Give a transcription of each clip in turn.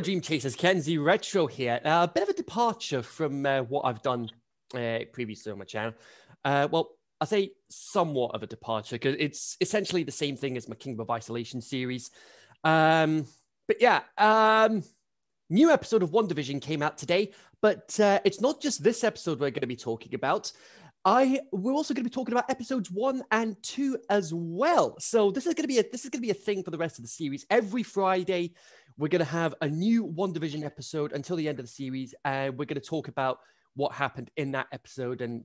fellow Dream Chasers, Kenzie Retro here. Uh, a bit of a departure from uh, what I've done uh, previously on my channel. Uh, well, I say somewhat of a departure because it's essentially the same thing as my Kingdom of Isolation series. Um, but yeah, um, new episode of WandaVision came out today, but uh, it's not just this episode we're going to be talking about. I we're also going to be talking about episodes one and two as well. So this is going to be a this is going to be a thing for the rest of the series. Every Friday, we're going to have a new WandaVision episode until the end of the series, and we're going to talk about what happened in that episode. And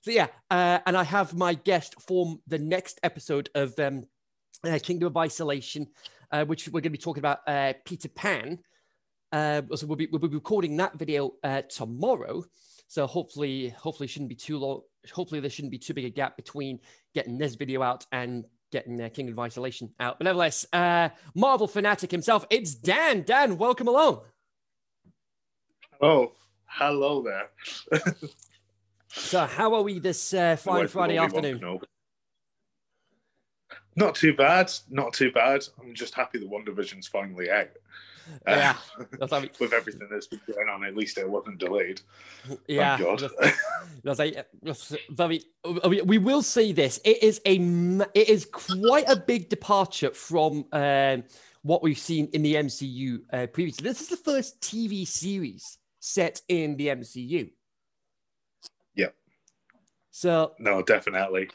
so yeah, uh, and I have my guest for the next episode of um, uh, Kingdom of Isolation, uh, which we're going to be talking about uh, Peter Pan. Uh, so we'll be we'll be recording that video uh, tomorrow. So hopefully, hopefully shouldn't be too long. Hopefully there shouldn't be too big a gap between getting this video out and getting their Kingdom of Isolation out. But nevertheless, uh, Marvel fanatic himself, it's Dan. Dan, welcome along. Oh, hello there. so how are we this uh, fine Friday afternoon? Not too bad. Not too bad. I'm just happy the WandaVision's finally out. Yeah, uh, with everything that's been going on, at least it wasn't delayed. Yeah, that's, that's very. We will see this. It is a. It is quite a big departure from um, what we've seen in the MCU uh, previously. This is the first TV series set in the MCU. Yeah. So no, definitely.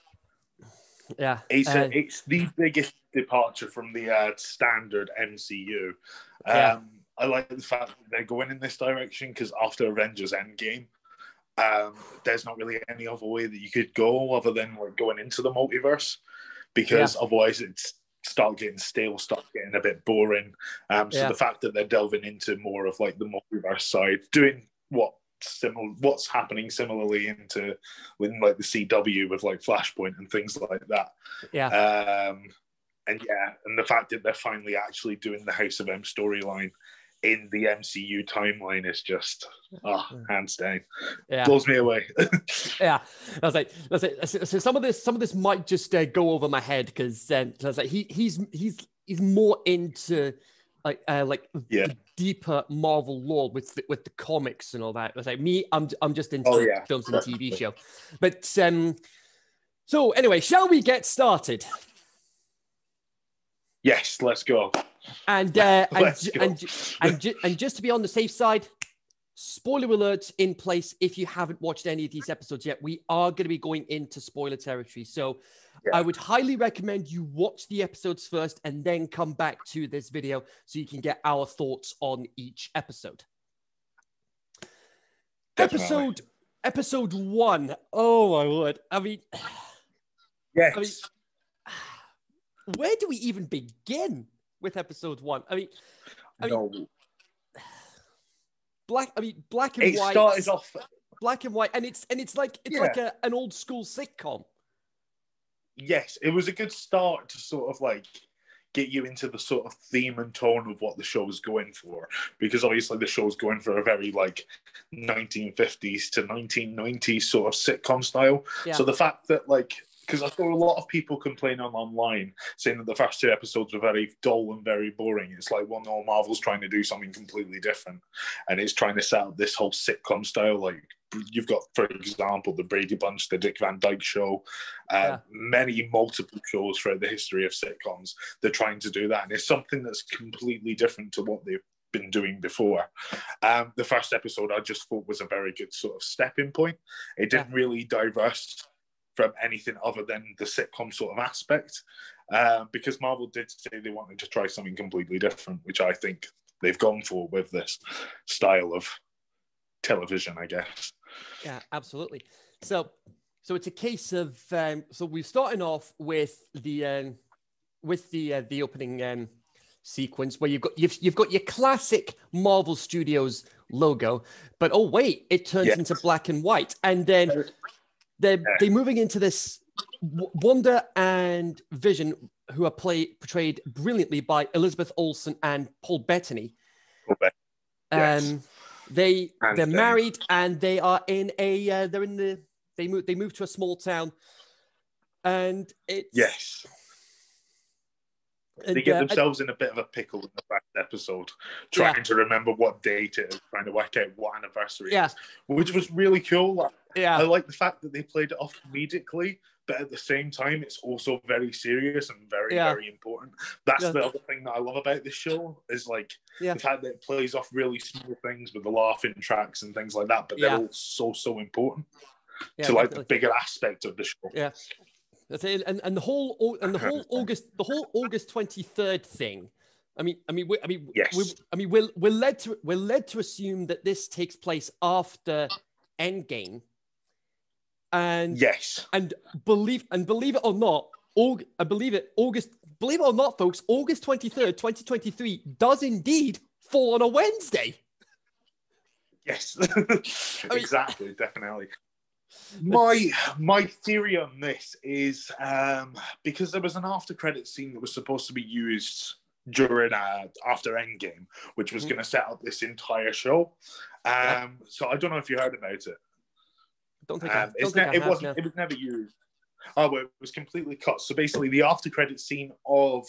Yeah, it's uh, a, it's the biggest departure from the uh, standard MCU. Um, yeah. I like the fact that they're going in this direction because after Avengers Endgame, um, there's not really any other way that you could go other than like going into the multiverse because yeah. otherwise it's start getting stale, start getting a bit boring. Um, so yeah. the fact that they're delving into more of like the multiverse side, doing what similar what's happening similarly into with like the CW with like Flashpoint and things like that. Yeah. Um, and yeah, and the fact that they're finally actually doing the House of M storyline in the MCU timeline is just oh, hands down. Yeah. Blows me away. yeah, I was like, I was like, so some of this, some of this might just uh, go over my head because um, I was like, he he's he's he's more into like uh, like yeah. deeper Marvel lore with the, with the comics and all that. I was like, me, I'm I'm just into oh, yeah. films and TV show. But um, so anyway, shall we get started? Yes, let's go. And uh, and, and, and, and just to be on the safe side, spoiler alerts in place if you haven't watched any of these episodes yet. We are going to be going into spoiler territory. So yeah. I would highly recommend you watch the episodes first and then come back to this video so you can get our thoughts on each episode. Definitely. Episode episode one. Oh my word. I mean Yes. I mean, where do we even begin with episode one? I mean, I no. mean black. I mean, black and it white. started off black and white, and it's and it's like it's yeah. like a, an old school sitcom. Yes, it was a good start to sort of like get you into the sort of theme and tone of what the show is going for because obviously the show show's going for a very like 1950s to 1990s sort of sitcom style yeah. so the fact that like because I saw a lot of people complaining online saying that the first two episodes were very dull and very boring. It's like, well, no, Marvel's trying to do something completely different, and it's trying to set up this whole sitcom style. Like you've got, for example, the Brady Bunch, the Dick Van Dyke Show, uh, yeah. many multiple shows throughout the history of sitcoms. They're trying to do that, and it's something that's completely different to what they've been doing before. Um, the first episode I just thought was a very good sort of stepping point. It didn't yeah. really diverse from anything other than the sitcom sort of aspect. Uh, because Marvel did say they wanted to try something completely different, which I think they've gone for with this style of television, I guess. Yeah, absolutely. So, so it's a case of um, so we're starting off with the um, with the uh, the opening um, sequence where you've got you've you've got your classic Marvel Studios logo, but oh wait, it turns yes. into black and white, and then they're yeah. they're moving into this Wanda and Vision, who are played portrayed brilliantly by Elizabeth Olsen and Paul Bettany. Paul Bet- yes. Um, they and they're married and they are in a uh, they're in the they move they move to a small town, and it's yes. They And, get uh, themselves in a bit of a pickle in the last episode, trying Yeah. to remember what date it is, trying to work out what anniversary Yeah. it is, which was really cool. Like, yeah, I like the fact that they played it off comedically, but at the same time, it's also very serious and very, Yeah. very important. That's Yeah. the other thing that I love about this show is like the fact that it plays off really small things with the laughing tracks and things like that, but they're all so, so important to like definitely. the bigger aspect of the show. Yeah. That's it. And and the whole and the whole August the whole August twenty third thing. I mean, I mean, we, I mean, Yes. we, I mean, we're we're led to we're led to assume that this takes place after Endgame, and Yes. and believe and believe it or not, Aug- I believe it August believe it or not, folks, August twenty third, twenty twenty three does indeed fall on a Wednesday. Yes, mean- exactly, definitely. My my theory on this is um, because there was an after credit scene that was supposed to be used during uh, after Endgame, which was Mhm. going to set up this entire show. Um, Yeah. So I don't know if you heard about it. Don't think I, Um, don't it's think ne- I it wasn't. now. It was never used. Oh, well, it was completely cut. So basically, the after credit scene of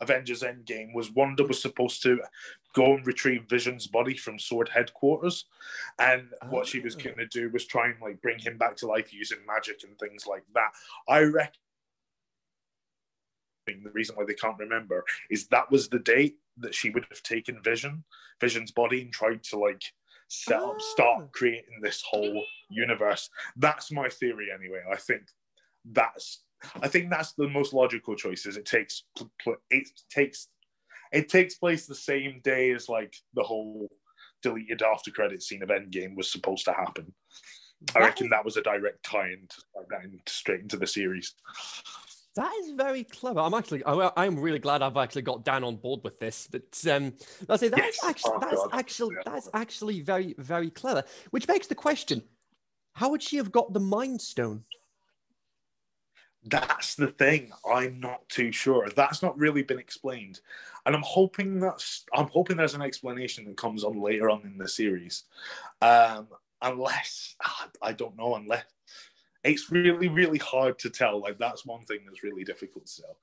Avengers Endgame was Wanda was supposed to go and retrieve Vision's body from Sword headquarters, and what she was Ah. going to do was try and like bring him back to life using magic and things like that. I reckon the reason why they can't remember is that was the date that she would have taken Vision, Vision's body, and tried to like set up, Ah. start creating this whole universe. That's my theory, anyway. I think that's I think that's the most logical choice. Is it takes it takes it takes place the same day as like the whole deleted after credit scene of Endgame was supposed to happen. I reckon is- that was a direct tie-in to like that in, straight into the series. That is very clever. I'm actually, I, I'm really glad I've actually got Dan on board with this. But um, I say that's Yes. actually, Oh, that's God. actually, Yeah. that's actually very, very clever. Which begs the question: How would she have got the Mind Stone? That's the thing. I'm not too sure. That's not really been explained, and I'm hoping that's. I'm hoping there's an explanation that comes on later on in the series, um, unless I don't know. Unless it's really, really hard to tell. Like that's one thing that's really difficult to tell.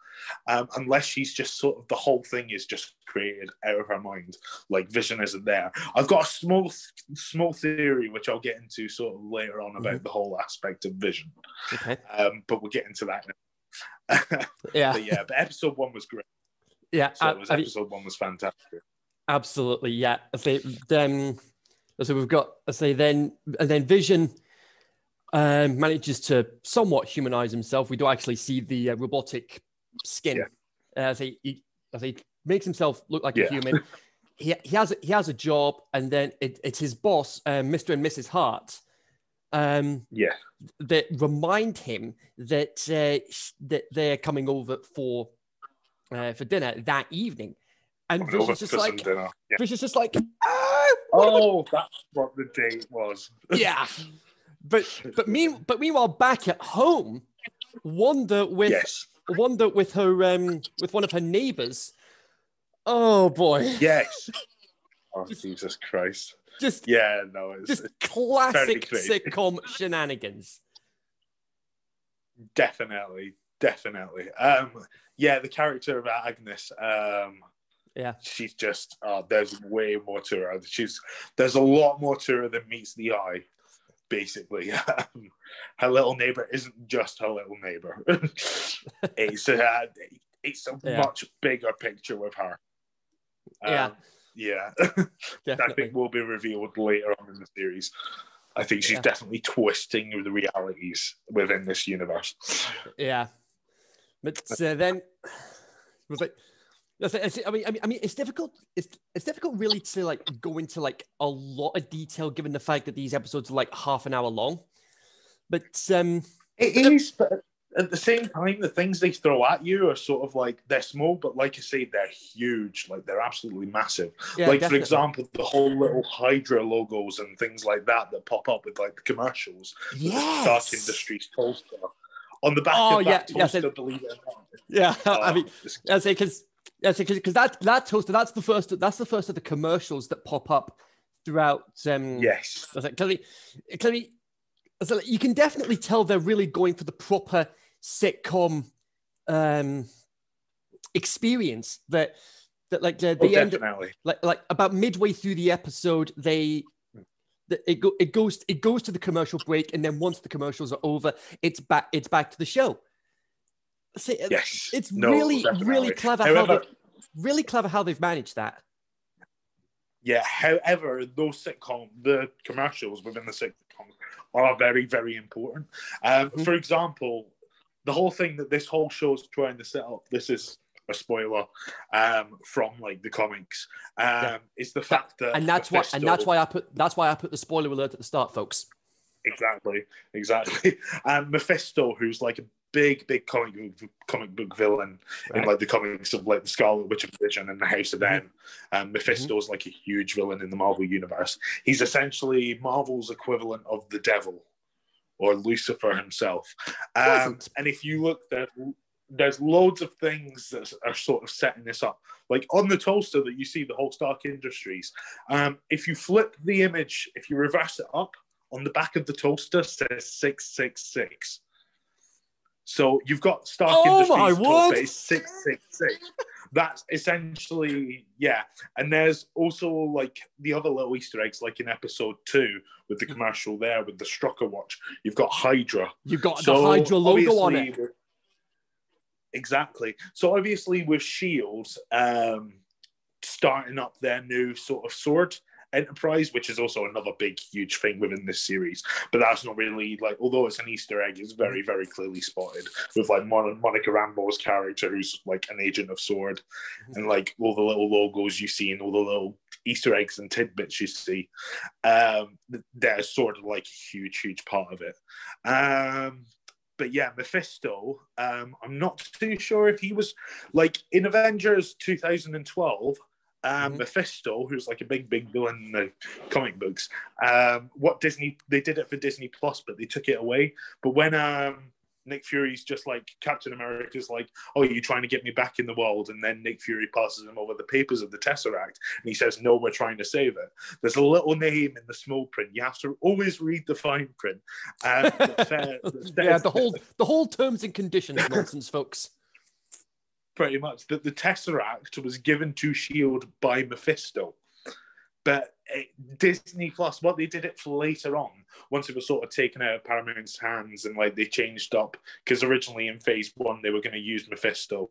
Um, unless she's just sort of the whole thing is just created out of her mind. Like Vision isn't there. I've got a small, small theory which I'll get into sort of later on about the whole aspect of Vision. Okay. Um, but we'll get into that. Now. Yeah. but yeah, but episode one was great. Yeah. So it was episode one was fantastic. absolutely. Yeah. I then. So we've got. I say then, and then Vision. Um, manages to somewhat humanize himself. We do actually see the uh, robotic skin. Uh, I say he, I say makes himself look like Yeah. a human. he, he has he has a job, and then it, it's his boss, um, Mr. and Mrs. Hart, um, Yeah, that remind him that uh, that they're coming over for uh, for dinner that evening, and over Vision's just like. Yeah. Vision's just like ah, what am I Oh, that's what the date was. yeah. But but mean but meanwhile back at home, Wanda with yes, Wanda with her um with one of her neighbors. Oh boy. yes. Oh Jesus Christ! Just Yeah, no, it's just classic sitcom shenanigans. definitely, definitely. Um, yeah, the character of Agnes. Um, Yeah. she's just. Uh, there's way more to her. She's there's a lot more to her than meets the eye. Basically, um, her little neighbor isn't just her little neighbor. it's a it's a Yeah. much bigger picture with her. Yeah. Um, yeah. I Definitely. think will be revealed later on in the series. I think she's Yeah. definitely twisting the realities within this universe. Yeah. But uh, then was like I mean, I mean, I mean, it's difficult. It's it's difficult, really, to like go into like a lot of detail, given the fact that these episodes are like half an hour long. But um, It is, but at the same time, the things they throw at you are sort of like they're small, but like I say, they're huge. Like they're absolutely massive. yeah, like definitely. for example, the whole little Hydra logos and things like that that pop up with like the commercials. the Yes. Stark Industries toaster on the back Oh, of yeah, that yes, toaster. it- believe it or not. Yeah, I Oh, mean, I say because Say because that that toaster that's the first that's the first of the commercials that pop up throughout. Um, yes, I was like, clearly, clearly, so you can definitely tell they're really going for the proper sitcom, um, experience that that like the, Oh, the end like like about midway through the episode they the- it, go, it goes it goes to the commercial break and then once the commercials are over it's back it's back to the show See, Yes. it's No, really definitely. really clever how However, they, really clever how they've managed that Yeah, however, those sitcom, the commercials within the sitcom are very, very important. Um, Mhm. For example, the whole thing that this whole show is trying to set up, this is a spoiler um, from like the comics, um, Yeah. is the fact that and that's why and that's why I put that's why I put the spoiler alert at the start folks exactly, exactly. Um, Mephisto, who's like a big, big comic book, comic book villain in like the comics of like the Scarlet Witch and Vision and the House of Mhm. M. Um, Mephisto's like a huge villain in the Marvel universe. He's essentially Marvel's equivalent of the devil or Lucifer himself. Um, and if you look there, there's loads of things that are sort of setting this up. Like on the toaster that you see, the whole Stark Industries. Um, if you flip the image, if you reverse it up, on the back of the toaster says 666. So you've got Stark Oh Industries my toaster word! 666. That's essentially, yeah. And there's also like the other little Easter eggs, like in episode two with the commercial there with the Strucker watch. You've got Hydra. you've got So the hydra logo on it Exactly. So obviously with Shield um, starting up their new sort of sword enterprise, which is also another big, huge thing within this series. But that's not really like, although it's an Easter egg, it's very, very clearly spotted with like Mon- Monica Rambeau's character, who's like an agent of Sword, and like all the little logos you see and all the little Easter eggs and tidbits you see. Um, they're sort of like a huge, huge part of it. Um, but yeah, Mephisto, um, I'm not too sure if he was like in Avengers 2012. Um, Mhm. Mephisto, who's like a big, big villain in the comic books. Um, what Disney they did it for Disney Plus, but they took it away. But when um, Nick Fury's just like Captain America's like, "Oh, you're trying to get me back in the world," and then Nick Fury passes him over the papers of the Tesseract, and he says, "No, we're trying to save it." There's a little name in the small print. You have to always read the fine print. Um, that says- that yeah the whole the whole terms and conditions nonsense folks pretty much that the Tesseract was given to Shield by Mephisto. But it, Disney Plus, what they did it for later on, once it was sort of taken out of Paramount's hands and like they changed up, because originally in Phase One they were going to use Mephisto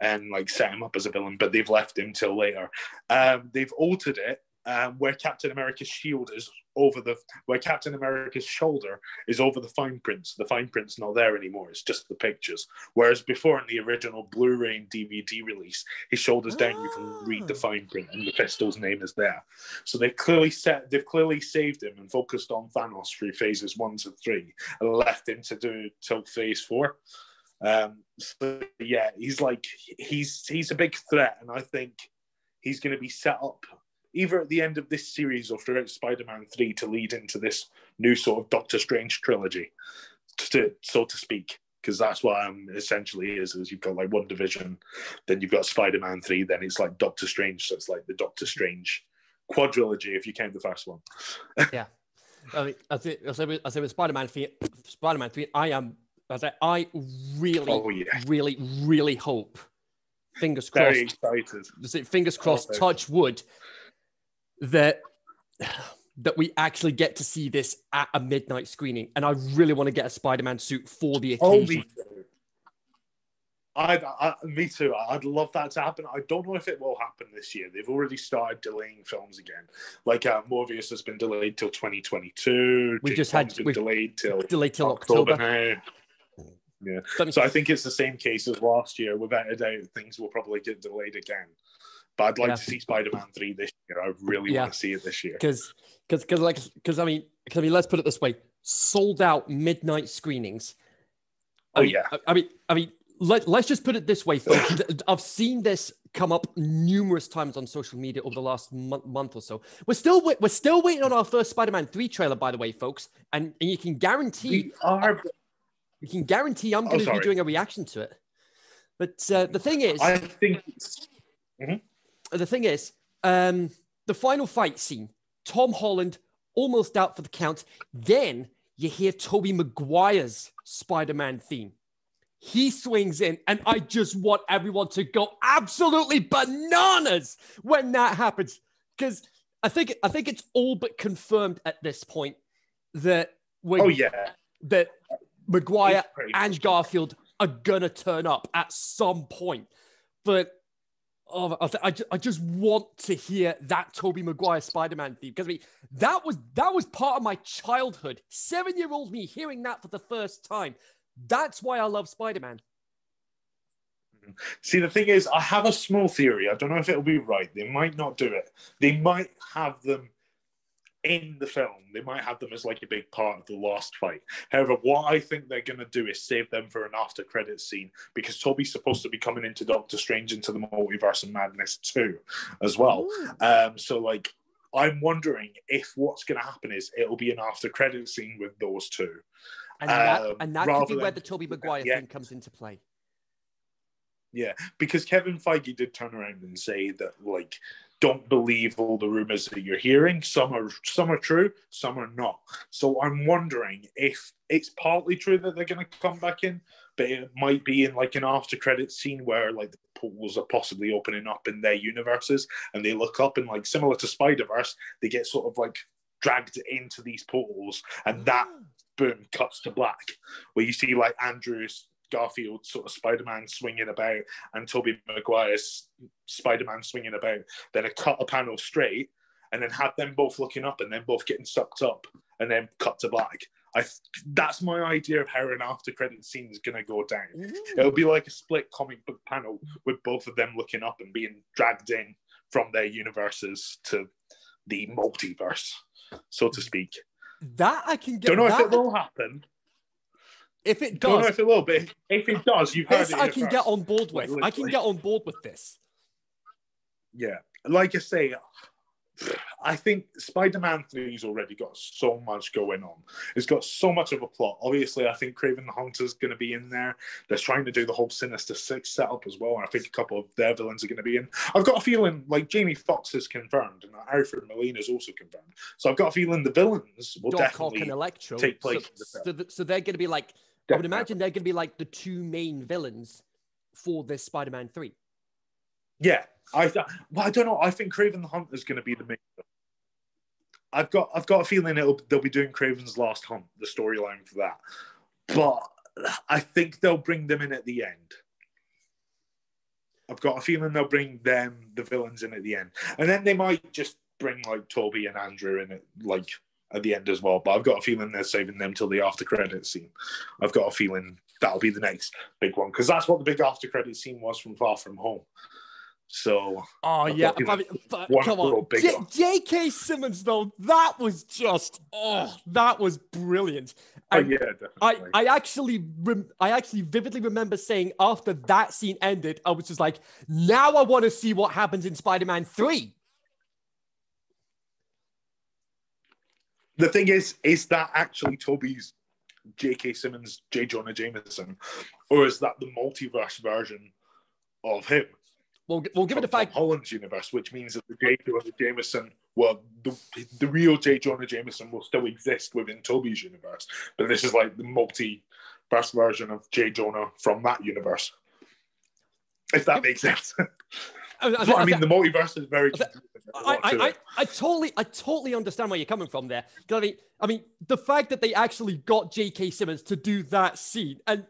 and like set him up as a villain, but they've left him till later. Um, they've altered it um, where Captain America's shield is over the where Captain America's shoulder is over the fine prints. The fine print's not there anymore. It's just the pictures. Whereas before in the original Blu-ray and DVD release, his shoulders down, you can read the Ah. fine print, and the Mephisto's name is there. So they've clearly set, they've clearly saved him and focused on Thanos through phases one to three, and left him to do till phase four. Um, so yeah, he's like he's he's a big threat, and I think he's going to be set up either at the end of this series or throughout Spider-Man three to lead into this new sort of Doctor Strange trilogy, to so to speak. Because that's what um, essentially is. Is you've got like WandaVision, then you've got Spider-Man three, then it's like Doctor Strange. So it's like the Doctor Strange quadrilogy if you count the first one. I mean, I say, with- I say with Spider-Man, three, Spider-Man three, I am, I I really, Oh yeah, really, really hope, fingers very crossed, fingers crossed, touch wood, that that we actually get to see this at a midnight screening, and I really want to get a Spider-Man suit for the occasion. Oh, me too. I, I, me too. I'd love that to happen. I don't know if it will happen this year. They've already started delaying films again. Like uh, Morbius has been delayed till 2022. We've James just had- we've- delayed till Delayed till October, October. now. Yeah. So, I mean, So I think it's the same case as last year. Without a doubt, things will probably get delayed again. But I'd like Yeah. to see Spider-Man three this year. I really Yeah. want to see it this year. because because because like because I mean because I mean let's put it this way: sold out midnight screenings. I Oh mean, yeah, I, I mean I mean let, let's just put it this way, folks. I've seen this come up numerous times on social media over the last month, month or so. We're still we're still waiting on our first Spider-Man three trailer, by the way, folks, and, and you can guarantee we are. you can guarantee I'm Oh, going to be doing a reaction to it. But uh, the thing is, I think it's the thing is, um, the final fight scene, Tom Holland almost out for the count. Then you hear Tobey Maguire's Spider-Man theme. He swings in, and I just want everyone to go absolutely bananas when that happens. Because I think I think it's all but confirmed at this point that we Oh yeah, that Maguire and Garfield are gonna turn up at some point. But oh, I, th- I, ju- I just want to hear that Tobey Maguire Spider-Man theme because I mean that was that was part of my childhood. Seven-year-old me hearing that for the first time. That's why I love Spider-Man. See, the thing is, I have a small theory. I don't know if it'll be right. They might not do it. They might have them in the film. They might have them as like a big part of the last fight. However, what I think they're going to do is save them for an after credit scene because Tobey's supposed to be coming into Doctor Strange into the Multiverse of Madness too, as well. Um, so like. I'm wondering if what's going to happen is it'll be an after credit scene with those two. And that, Um, and that could be where than- the Tobey Maguire yeah. theme comes into play. Yeah, because Kevin Feige did turn around and say that like don't believe all the rumors that you're hearing. Some are some are true, some are not. So I'm wondering if it's partly true that they're going to come back in, but it might be in like an after credit scene where like the portals are possibly opening up in their universes, and they look up and like similar to Spider Verse, they get sort of like dragged into these portals, and that ah. boom cuts to black where you see like Andrew's Garfield sort of Spider-Man swinging about and Tobey Maguire's Spider-Man swinging about then a cut a panel straight and then have them both looking up and then both getting sucked up and then cut to black. I that's my idea of how an after credit scene is going to go down. It'll be like a split comic book panel with both of them looking up and being dragged in from their universes to the multiverse so to speak. That I can get. don't know that, if it will happen If it does, if it will, but if it does, you've heard this it. I can get on board with. I can get on board with this. Yeah, like I say, I think Spider-Man Three's already got so much going on. It's got so much of a plot. Obviously, I think Kraven the Hunter's going to be in there. They're trying to do the whole Sinister Six setup as well, and I think a couple of their villains are going to be in. I've got a feeling like Jamie Foxx is confirmed, and Alfred Molina is also confirmed. So I've got a feeling the villains will Doc definitely and Electro. take place So, in the so, so they're going to be like. I would imagine they're going to be like the two main villains for this Spider-Man Three. Yeah, I well, I don't know. I think Kraven the Hunter is going to be the main. I've got I've got a feeling it'll they'll be doing Kraven's Last Hunt, the storyline for that, but I think they'll bring them in at the end. I've got a feeling they'll bring them the villains in at the end, and then they might just bring like Tobey and Andrew in it like at the end as well. But I've got a feeling they're saving them till the after credit scene. I've got a feeling that'll be the next big one because that's what the big after credit scene was from Far From Home. So Oh I've yeah, but, but come on, J- J.K. Simmons though, that was just oh, that was brilliant. oh yeah, I, definitely. I actually rem- I actually vividly remember saying after that scene ended, I was just like, now I want to see what happens in Spider-Man 3. The thing is, is that actually Tobey's J.K. Simmons, J. Jonah Jameson, or is that the multiverse version of him? We'll, we'll give it a fact. Holland's universe, which means that the J. Jonah Jameson, well, the, the real J. Jonah Jameson will still exist within Tobey's universe, but this is like the multiverse version of J. Jonah from that universe. If that makes sense. I, But, I mean, the multiverse is very. I- confusing. There's a I, I, I. I totally, I totally understand where you're coming from there. I mean, I mean, the fact that they actually got J.K. Simmons to do that scene and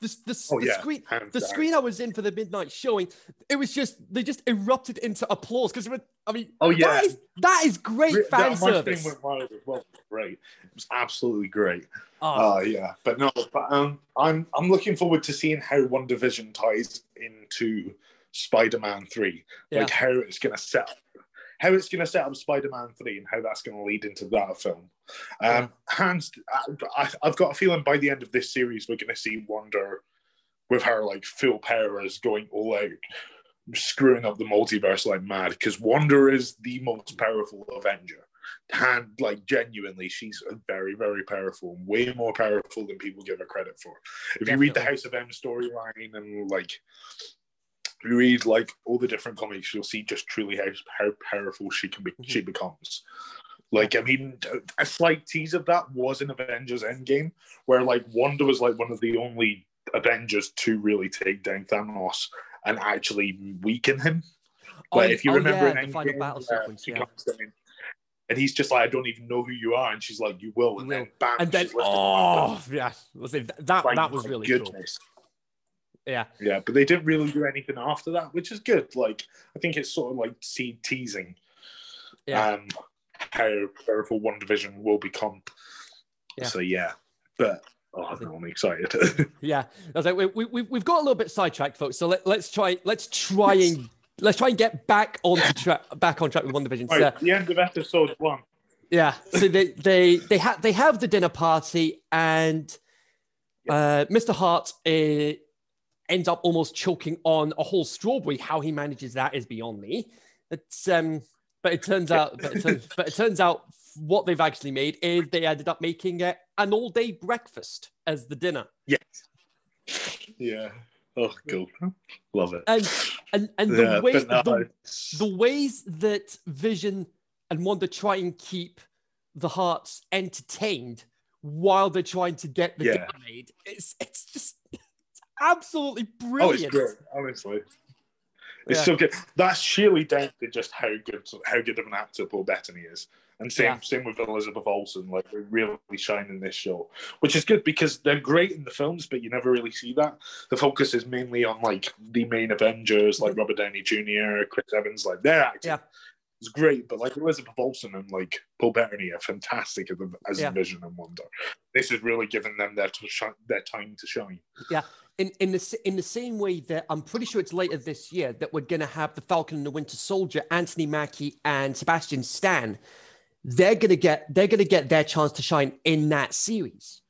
the, the, Oh, the yeah, screen, hands the down. screen I was in for the midnight showing, it was just they just erupted into applause because I mean, Oh, yeah. that is, that is great Re- fan that- service. went wild as well. Great, it was absolutely great. Oh, Uh, yeah, but no, but um, I'm I'm looking forward to seeing how WandaVision ties into Spider-Man Three, Yeah. like how it's going to set up, how it's going to set up Spider-Man Three, and how that's going to lead into that film. Um, hands, I, I've got a feeling by the end of this series we're going to see Wanda with her like full powers going all out. Screwing up the multiverse like mad because Wanda is the most powerful Avenger And like genuinely she's very very powerful way more powerful than people give her credit for if you read the house of m storyline and like you read like all the different comics you'll see just truly how, how powerful she can be Mm-hmm. she becomes like i mean a slight tease of that was in avengers endgame where like wanda was like one of the only Avengers to really take down Thanos and actually weaken him. Oh, if you oh, remember yeah, in the final Endgame, battle uh, sequence, yeah. down and he's just like, I don't even know who you are, and she's like, You will, and Will. then bam, and then oh yeah, that that, Like, that was really cool. Yeah, Yeah, but they didn't really do anything after that, which is good. Like I think it's sort of like seed teasing yeah. um how powerful WandaVision will become. Yeah. So yeah. But oh I'm excited. Yeah, I was like, we, we, we- we've got a little bit sidetracked, folks. So let, let's try, let's try and let's try and get back onto track, back on track with WandaVision. So, the end of episode one. yeah, so they they they have they have the dinner party, and uh, Mr. Hart ends up almost choking on a whole strawberry. How he manages that is beyond me. It's um, but it turns out, but it turns, but it turns out what they've actually made is they ended up making uh, an all day breakfast as the dinner. Yes. Yeah. Oh, cool. Love it. and and and the Yeah, way no, the, the ways that Vision and Wanda try and keep the hearts entertained while they're trying to get the Yeah. dinner made, it's it's just absolutely Oh, it's brilliant. great, honestly. It's Yeah. so good. That's surely down to just how good how good of an actor Paul Bettany is. And same Yeah. same with Elizabeth Olsen. Like they really shining in this show. Which is good because they're great in the films, but you never really see that. The focus is mainly on like the main Avengers, like mm-hmm. Robert Downey Jr., Chris Evans, like their acting. Yeah. It's great, but like Elizabeth Olsen and like Paul Bettany are fantastic as, as Yeah. Vision and Wanda. This is really giving them their shi- their time to shine. In in the in the same way that I'm pretty sure it's later this year that we're gonna have the Falcon and the Winter Soldier, Anthony Mackie and Sebastian Stan. They're gonna get they're gonna get their chance to shine in that series.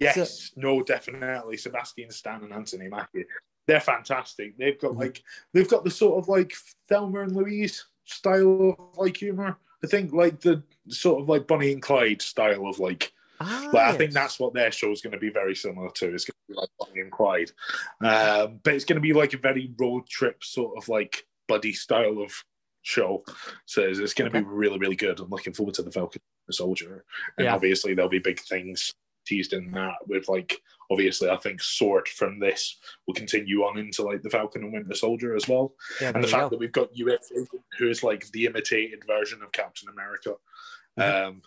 Yes, no, definitely. Sebastian Stan and Anthony Mackie, they're fantastic. They've got like they've got the sort of like Thelma and Louise style of like humor. I think like the sort of like Bonnie and Clyde style of like. Ah, Like, I think that's what their show is going to be very similar to. It's going to be like Bonnie and Clyde, um, but it's going to be like a very road trip sort of like buddy style of show. So it's, it's going to Okay. be really really good. I'm looking forward to the Falcon and the Soldier, and Yeah. obviously there'll be big things teased in that with like obviously I think Sword from this will continue on into like the Falcon and Winter Soldier as well, Yeah, and the fact go. that we've got Agent, who is like the imitated version of Captain America. Mhm. Um,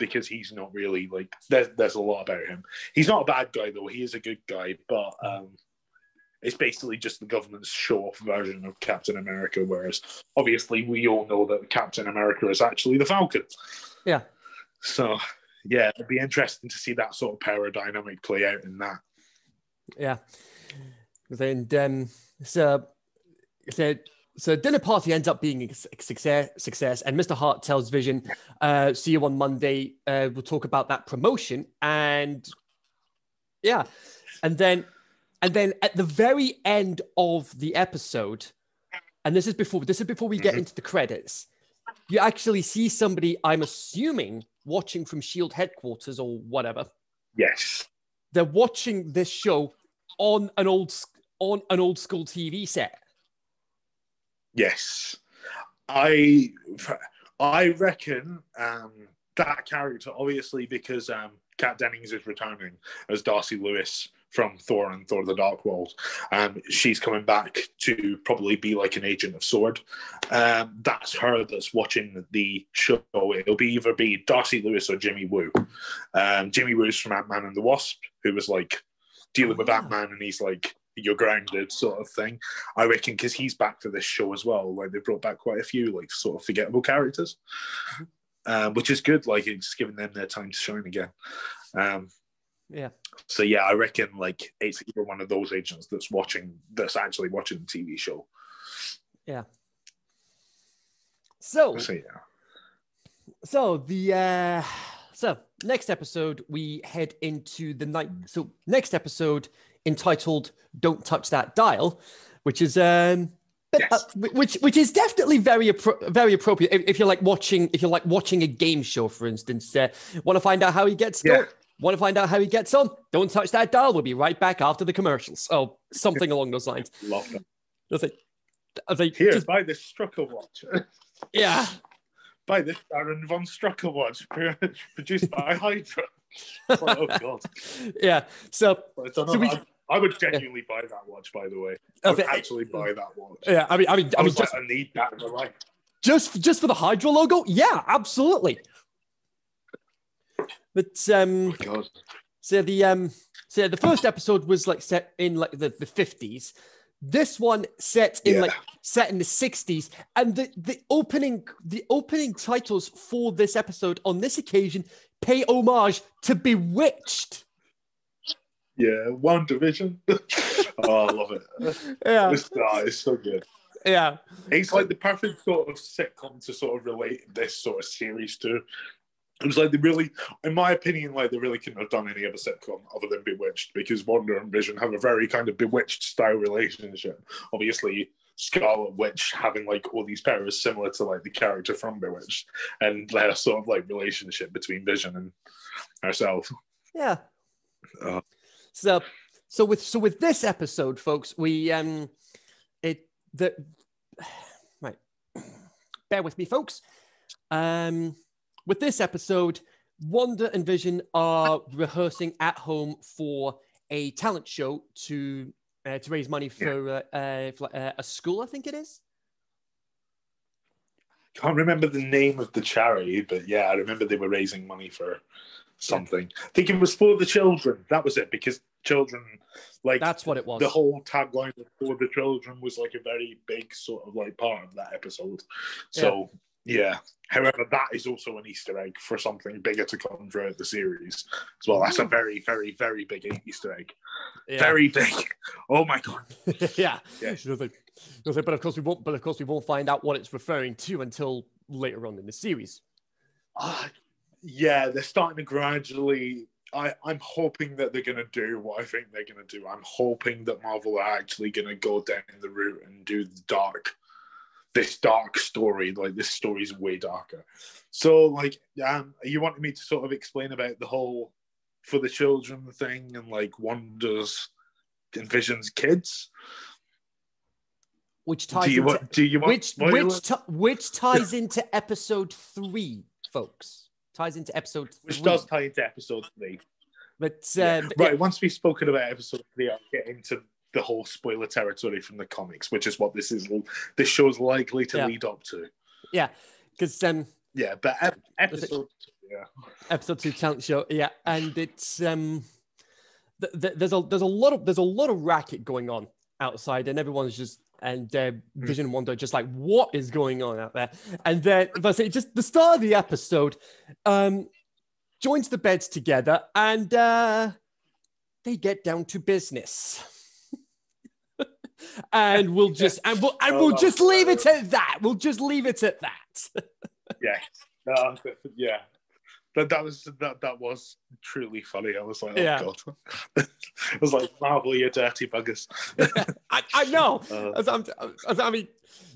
because he's not really like there's there's a lot about him. He's not a bad guy though. He is a good guy, but um, it's basically just the government's show off version of Captain America. Whereas obviously we all know that Captain America is actually the Falcon. Yeah. So yeah, it'd be interesting to see that sort of power dynamic play out in that. Yeah. And um, so, so, so dinner party ends up being a success, success, and Mr. Hart tells Vision, uh, "See you on Monday. Uh, we'll talk about that promotion." And yeah, and then, and then at the very end of the episode, and this is before this is before we get Mhm. into the credits. You actually see somebody, I'm assuming, watching from Shield headquarters or whatever Yes. they're watching this show on an old on an old school TV set. Yes, I I reckon um, that character obviously because um, Kat Dennings is returning as Darcy Lewis from Thor and Thor: The Dark World. Um, she's coming back to probably be like an agent of Sword. Um, that's her that's watching the show. It'll be either be Darcy Lewis or Jimmy Woo. Um, Jimmy Woo's from Ant Man and the Wasp, who was like dealing with Ah. Ant Man, and he's like you're grounded sort of thing. I reckon because he's back for this show as well. Like they brought back quite a few like sort of forgettable characters, um, which is good. Like it's giving them their time to shine again. Um, Yeah. so yeah, I reckon like it's either one of those agents that's watching, that's actually watching the TV show. Yeah. So So yeah, so the uh so next episode we head into the night. So next episode entitled "Don't Touch That Dial," which is um. Yes. uh, which which is definitely very appro- very appropriate if, if you're like watching if you're like watching a game show for instance uh, want to find out how he gets Yeah. want to find out how he gets on don't touch that dial we'll be right back after the commercials oh something along those lines love them. I was like, I was Here, just- buy this Strucker watch. yeah buy this Baron von Strucker watch produced by Hydra. Oh god. yeah. So. So we- I, I would genuinely buy that watch, by the way. I would Okay. actually buy that watch. yeah, I mean, I mean, I I mean, just like, I need that in my life. just just for the Hydra logo, yeah, absolutely. But um, God. so the um, so the first episode was like set in like the the fifties. This one set in Yeah. like set in the sixties, and the the opening the opening titles for this episode on this occasion pay homage to Bewitched. Yeah, WandaVision. oh, I love it. Yeah, It's, oh, it's so good. yeah, It's like the perfect sort of sitcom to sort of relate this sort of series to. It was like they really, in my opinion, like they really couldn't have done any other sitcom other than Bewitched because Wanda and Vision have a very kind of Bewitched style relationship. Obviously, Scarlet Witch having like all these powers similar to like the character from Bewitched, and their sort of like relationship between Vision and herself. yeah. Uh. So so with so with this episode, folks, we um it the right. Bear with me, folks. Um with this episode, Wanda and Vision are rehearsing at home for a talent show to uh, to raise money for, uh, uh, for uh, a school, I think it is. Can't remember the name of the charity, but yeah, I remember they were raising money for something. I think it was for the children. That was it, because children, like That's what it was. the whole tagline for the children was like a very big sort of like part of that episode. So yeah. However, that is also an Easter egg for something bigger to come throughout the series as well. That's a very, very, very big Easter egg. Yeah. Very big. Oh my god. yeah. Yeah. You'll think- But of course we won't. But of course we won't find out what it's referring to until later on in the series. Uh, yeah, they're starting to gradually. I, I'm hoping that they're going to do what I think they're going to do. I'm hoping that Marvel are actually going to go down the route and do the dark, this dark story. Like this story is way darker. So, like, um, you wanted me to sort of explain about the whole for the children thing and like Wanda's and Vision's kids. Which ties Do you into, want? Do you want? which which ti- which ties into episode three, folks. Ties into episode three. which does tie into episode three. But Yeah. um, right, once we've spoken about episode three, I'll get into the whole spoiler territory from the comics, which is what this is. This show's likely to Yeah. lead up to. yeah, because um, Yeah, but ep- episode, yeah, episode two talent show, yeah, and it's um, th- th- there's a there's a lot of there's a lot of racket going on outside, and everyone's just and uh, Vision and Wanda just like, what is going on out there? And then, but say just the start of the episode, um, joins the beds together, and uh, they get down to business. And we'll just and we'll and Oh, we'll just leave it at that. We'll just leave it at that. yeah, Uh, yeah. That, that was that that was truly funny. I was like, oh Yeah. god, I was like, Marvel, you dirty buggers. I, I know. Uh, As I'm, as I mean,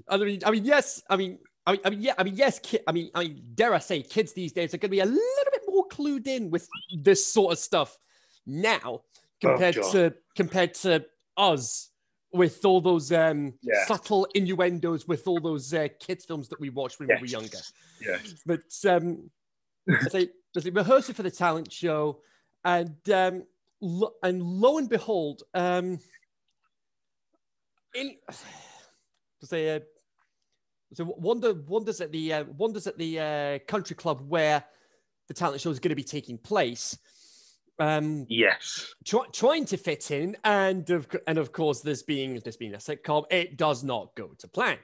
I mean, I mean, yes, I mean, I mean, I mean, yeah, I mean, yes, ki- I mean, I mean, dare I say, kids these days are going to be a little bit more clued in with this sort of stuff now compared God. to compared to us with all those um, Yeah. subtle innuendos with all those uh, kids films that we watched when we were younger. Yeah, But um, as they as they rehearse it for the talent show, and um, lo- and lo and behold, um, in to say, uh, so Wanda Wanda's at the uh, Wanda's at the uh, country club where the talent show is going to be taking place. Um, yes, try, trying to fit in, and of and of course, this being this being a sitcom, it does not go to plan.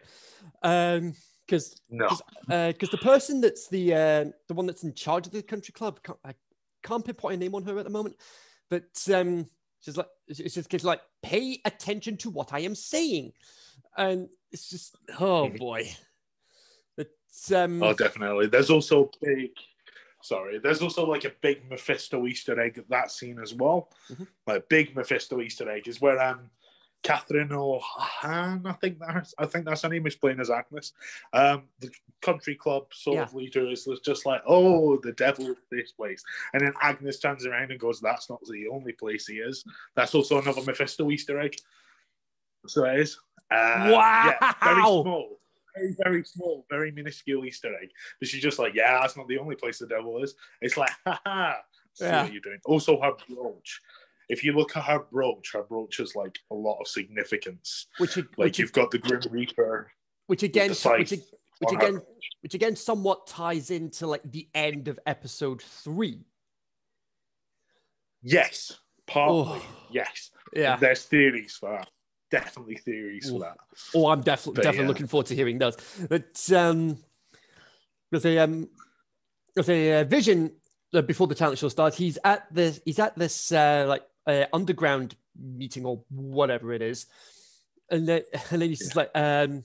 Um, because no, because the person that's the uh, the one that's in charge of the country club, can't, I can't pinpoint a name on her at the moment, but um, she's like, it's just kids like, pay attention to what I am saying, and it's just, oh boy, but um, oh definitely. There's also big. Sorry, there's also like a big Mephisto Easter egg at that scene as well. Mhm. Like big Mephisto Easter egg is where um Catherine O'Han, I think that's I think that's her name is playing as Agnes. Um, the country club sort of leader is just like, oh, the devil is this place, and then Agnes turns around and goes, "That's not the only place he is." That's also another Mephisto Easter egg. So it is. Um, yeah, very Wow. small, very very small, very minuscule Easter egg. But she's just like, yeah, that's not the only place the devil is. It's like, ha ha. See Yeah. what you're doing. Also, her brooch. If you look at her brooch, her brooch has like a lot of significance. which Like which, you've got the Grim Reaper. which again which, which again which again somewhat ties into like the end of episode three. Yes, partly. Oh. Yes. Yeah. There's theories for that. Definitely theories for that. Oh, I'm definitely But, definitely yeah. looking forward to hearing those. But um, there's a um, there's a uh, vision uh, before the talent show starts. He's at this he's at this uh, like uh, underground meeting or whatever it is, and then and then he's just like um.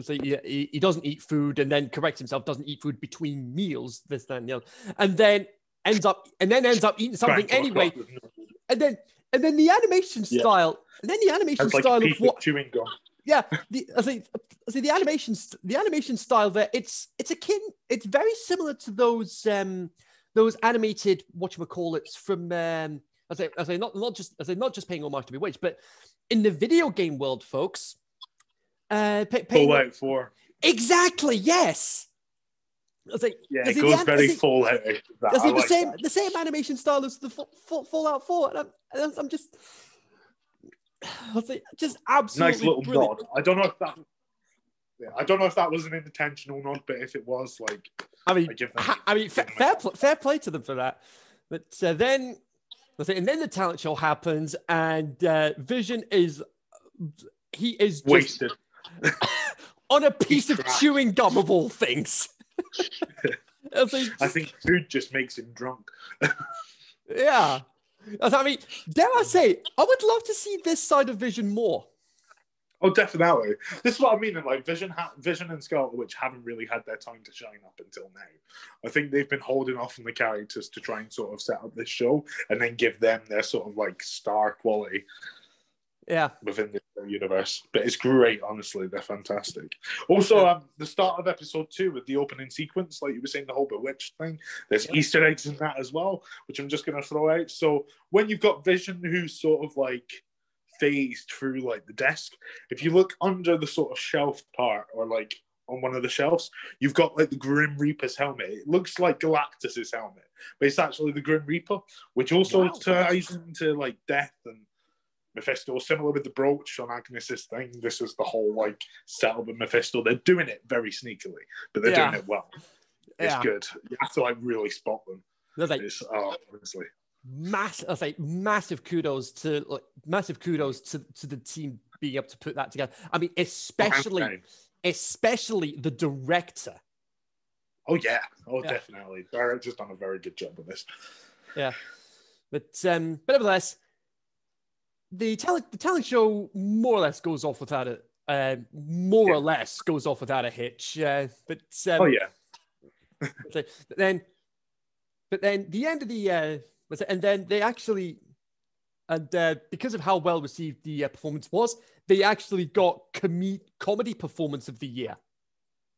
So he, he doesn't eat food and then corrects himself, doesn't eat food between meals, this, that, and the other. And then ends up and then ends up eating something anyway. look up with- And then and then the animation Yeah. style and then the animation style of what chewing gum. yeah the I think I think the animation the animation style there it's it's akin it's very similar to those um those animated what you call it from um I say I say not not just I say not just paying homage to Bewitched but in the video game world folks uh pay, paying, Fallout 4. exactly yes I was like Yeah, it goes the very see- Fallout. That. I I see the like same that. the same animation style as the Fa- Fa- Fallout 4 and I'm, and I'm- just I was like, just absolutely Nice little brilliant. nod. I don't know if that. Yeah, I don't know if that was an intentional nod, but if it was, like, I mean, I them- I mean, fa- give them fair, clap. pl- fair play to them for that. But uh, then, and then the talent show happens, and uh, Vision is he is just wasted. on a piece of trash. chewing gum of all things. I think food just makes him drunk. yeah. I I mean, dare I say, I would love to see this side of Vision more. Oh, definitely. This is what I mean. and, Like Vision, ha- Vision and Scarlet Witch haven't really had their time to shine up until now. I think they've been holding off on the characters to try and sort of set up this show and then give them their sort of like star quality Yeah. within the universe. But it's great, honestly. They're fantastic. Also, um, the start of episode two with the opening sequence, like you were saying, the whole Bewitched thing. There's Yeah. Easter eggs in that as well, which I'm just going to throw out. So when you've got Vision, who's sort of like phased through like the desk, if you look under the sort of shelf part or like on one of the shelves, you've got like the Grim Reaper's helmet. It looks like Galactus's helmet, but it's actually the Grim Reaper, which also Wow. ties into like death and Mephisto, similar with the brooch on Agnes's thing. This is the whole like setup with Mephisto. They're doing it very sneakily, but they're Yeah. doing it well. It's Yeah. good. You have to like really spot them. There's like It's oh, honestly. mass I say massive kudos to like massive kudos to, to the team being able to put that together. I mean, especially Okay. especially the director. Oh yeah. Oh Yeah. definitely. Director's done a very good job with this. Yeah, but um but nevertheless, the talent the talent show more or less goes off without a uh, more Yeah. or less goes off without a hitch. Uh, but um, Oh yeah. But then, but then the end of the uh, was it, and then they actually, and uh, because of how well received the uh, performance was, they actually got com- comedy performance of the year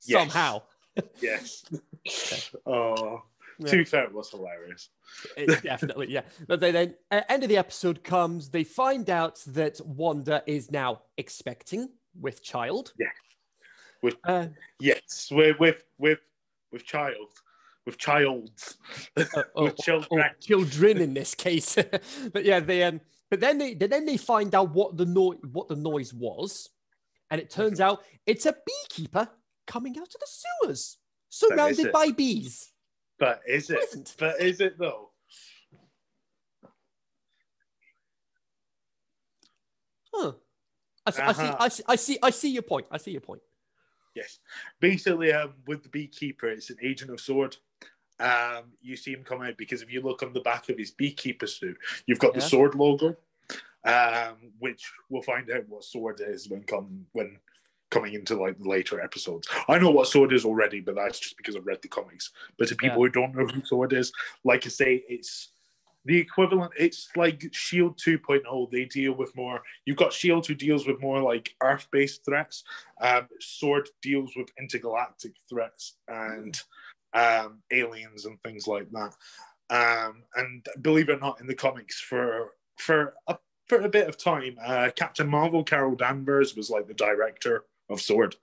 Yes. somehow. Yes. oh. Yeah. To be fair, it was hilarious. It- definitely, yeah. But they then uh, end of the episode comes. They find out that Wanda is now expecting with child. Yeah. With- uh, Yes, with with with with child, with childs, uh, oh, with children. or children in this case. but yeah, they um, but then they then they find out what the noise what the noise was, and it turns Mm-hmm. out it's a beekeeper coming out of the sewers, surrounded by bees. But is it? Isn't. But is it though? Huh. I, see- I see, Uh-huh. I see, I see, I see your point. I see your point. Yes. Basically, um, with the beekeeper, it's an agent of sword. Um, you see him come out because if you look on the back of his beekeeper suit, you've got the sword logo, um, which we'll find out what sword is when come when coming into like later episodes. I know what sword is already, but that's just because I've read the comics. But to people who don't know who sword is, like I say, it's the equivalent. It's like Shield 2.0. They deal with more. You've got Shield who deals with more like Earth-based threats. Um, Sword deals with intergalactic threats and um, aliens and things like that. Um, and believe it or not, in the comics, for for a, for a bit of time, uh, Captain Marvel, Carol Danvers was like the director of Sword.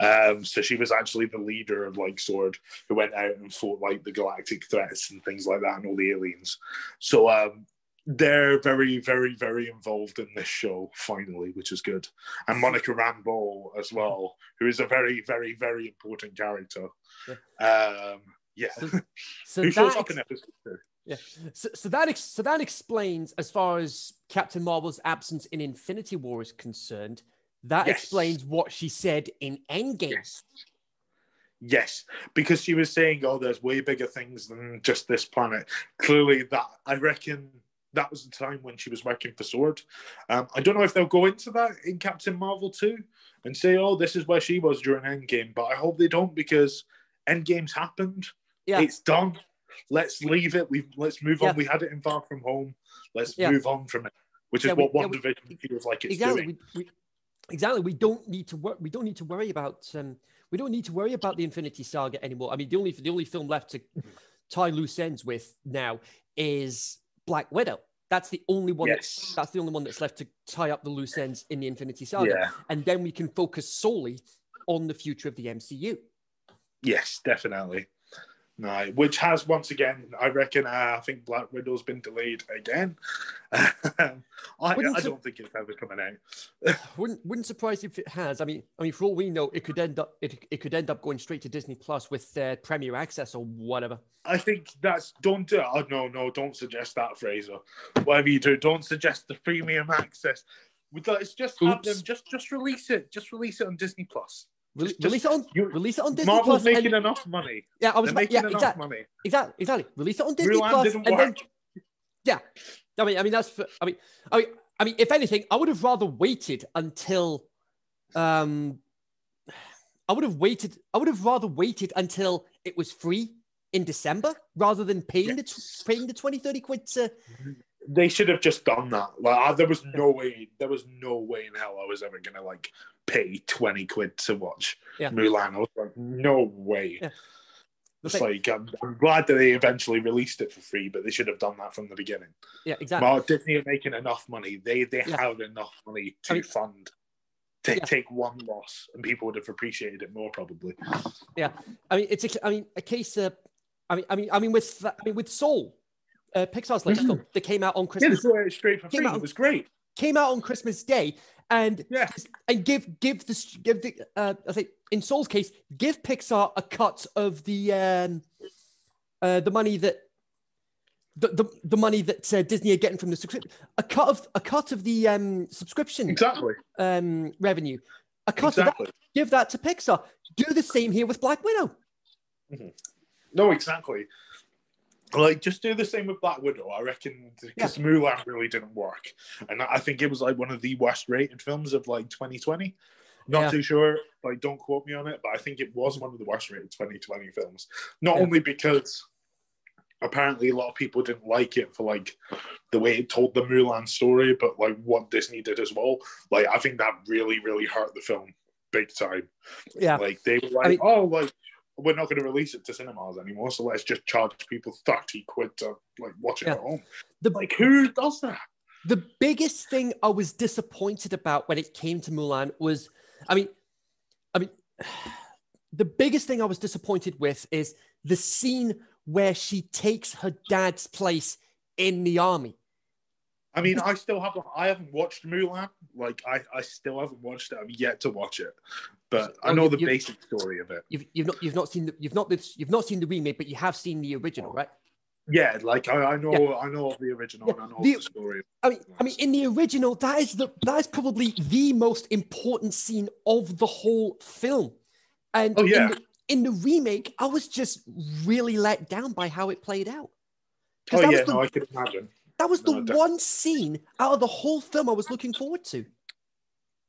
Um, so she was actually the leader of like Sword, who went out and fought like the galactic threats and things like that, and all the aliens. So um, they're very, very, very involved in this show finally, which is good. And Monica Rambeau as well, who is a very, very, very important character. Yeah. Um, yeah. So, so who shows up in episode two. Yeah. So, so that ex- so that explains as far as Captain Marvel's absence in Infinity War is concerned. That yes. explains what she said in Endgame. Yes. Yes, because she was saying, "Oh, there's way bigger things than just this planet." Clearly, that I reckon that was the time when she was working for Sword. Um, I don't know if they'll go into that in Captain Marvel 2 and say, "Oh, this is where she was during Endgame," but I hope they don't because Endgame's happened. Yeah. It's done. Let's leave it. We let's move yeah. on. We had it in Far From Home. Let's yeah. move on from it, which is yeah, what WandaVision feels like it's exactly. doing. We, we, exactly. We don't need to work. We don't need to worry about. Um, we don't need to worry about the Infinity Saga anymore. I mean, the only the only film left to tie loose ends with now is Black Widow. That's the only one. Yes. That's, that's the only one that's left to tie up the loose ends in the Infinity Saga, yeah. and then we can focus solely on the future of the MCU. Yes, definitely. No, which has once again, I reckon. Uh, I think Black Widow's been delayed again. I, I, don't think it's ever coming out. wouldn't wouldn't surprise if it has. I mean, I mean, for all we know, it could end up it, it could end up going straight to Disney Plus with uh, Premier Access or whatever. I think that's don't do it. Oh, no, no, don't suggest that, Fraser. Whatever you do, don't suggest the Premium Access. Let's just have Oops. them just just release it. Just release it on Disney Plus. Re- release it on you, release it on Disney Marvel's Plus. making and, enough money. Yeah, I was They're making yeah, enough exactly, money. Exactly, exactly. Release it on Disney Plus, and work. then yeah. I mean, I mean that's for, I mean, I mean, I mean, if anything, I would have rather waited until, um, I would have waited. I would have rather waited until it was free in December rather than paying yes. the paying the 20, 30 quid to. They should have just done that. Like, there was no way. There was no way in hell I was ever gonna like pay 20 quid to watch yeah. Mulan. I was like, no way. Yeah. It's like I'm, I'm, glad that they eventually released it for free, but they should have done that from the beginning. Yeah, exactly. Well, Disney are making enough money. They they yeah. have enough money to I mean, fund take yeah. take one loss, and people would have appreciated it more probably. Yeah, I mean it's a I mean a case. of I mean I mean I mean with I mean with Soul, uh, Pixar's latest mm-hmm. film that came out on Christmas. Yeah, straight for free. Out, it was great. Came out on Christmas Day, and yeah. and give give the give the uh, I say in Soul's case, give Pixar a cut of the um, uh, the money that the, the, the money that uh, Disney are getting from the subscription, a cut of a cut of the um, subscription exactly um, revenue, a cut exactly. of that. Give that to Pixar. Do the same here with Black Widow. Mm-hmm. No, exactly. Like, just do the same with Black Widow. I reckon because yeah. Mulan really didn't work, and I think it was like one of the worst rated films of like 2020. Not yeah. too sure, like don't quote me on it, but I think it was one of the worst rated 2020 films. Not yeah. only because apparently a lot of people didn't like it for like the way it told the Mulan story, but like what Disney did as well. Like I think that really, really hurt the film big time. Yeah. Like they were like, I mean, oh, like we're not going to release it to cinemas anymore, so let's just charge people thirty quid to like watch it yeah. at home. The, like who does that? The biggest thing I was disappointed about when it came to Mulan was, I mean, I mean, the biggest thing I was disappointed with is the scene where she takes her dad's place in the army. I mean, I still haven't. I haven't watched Mulan. Like, I, I still haven't watched it. I'm yet to watch it, but I oh, know the basic story of it. You've, you've not you've not seen the, you've not you've not seen the remake, but you have seen the original, right? Yeah, like I, I know yeah. I know of the original. Yeah. I know the, the, story. I mean, I mean, in the original, that is the that is probably the most important scene of the whole film. And oh yeah. In the, in the remake, I was just really let down by how it played out. Oh yeah, the, no, I can imagine. That was the one scene out of the whole film I was looking forward to.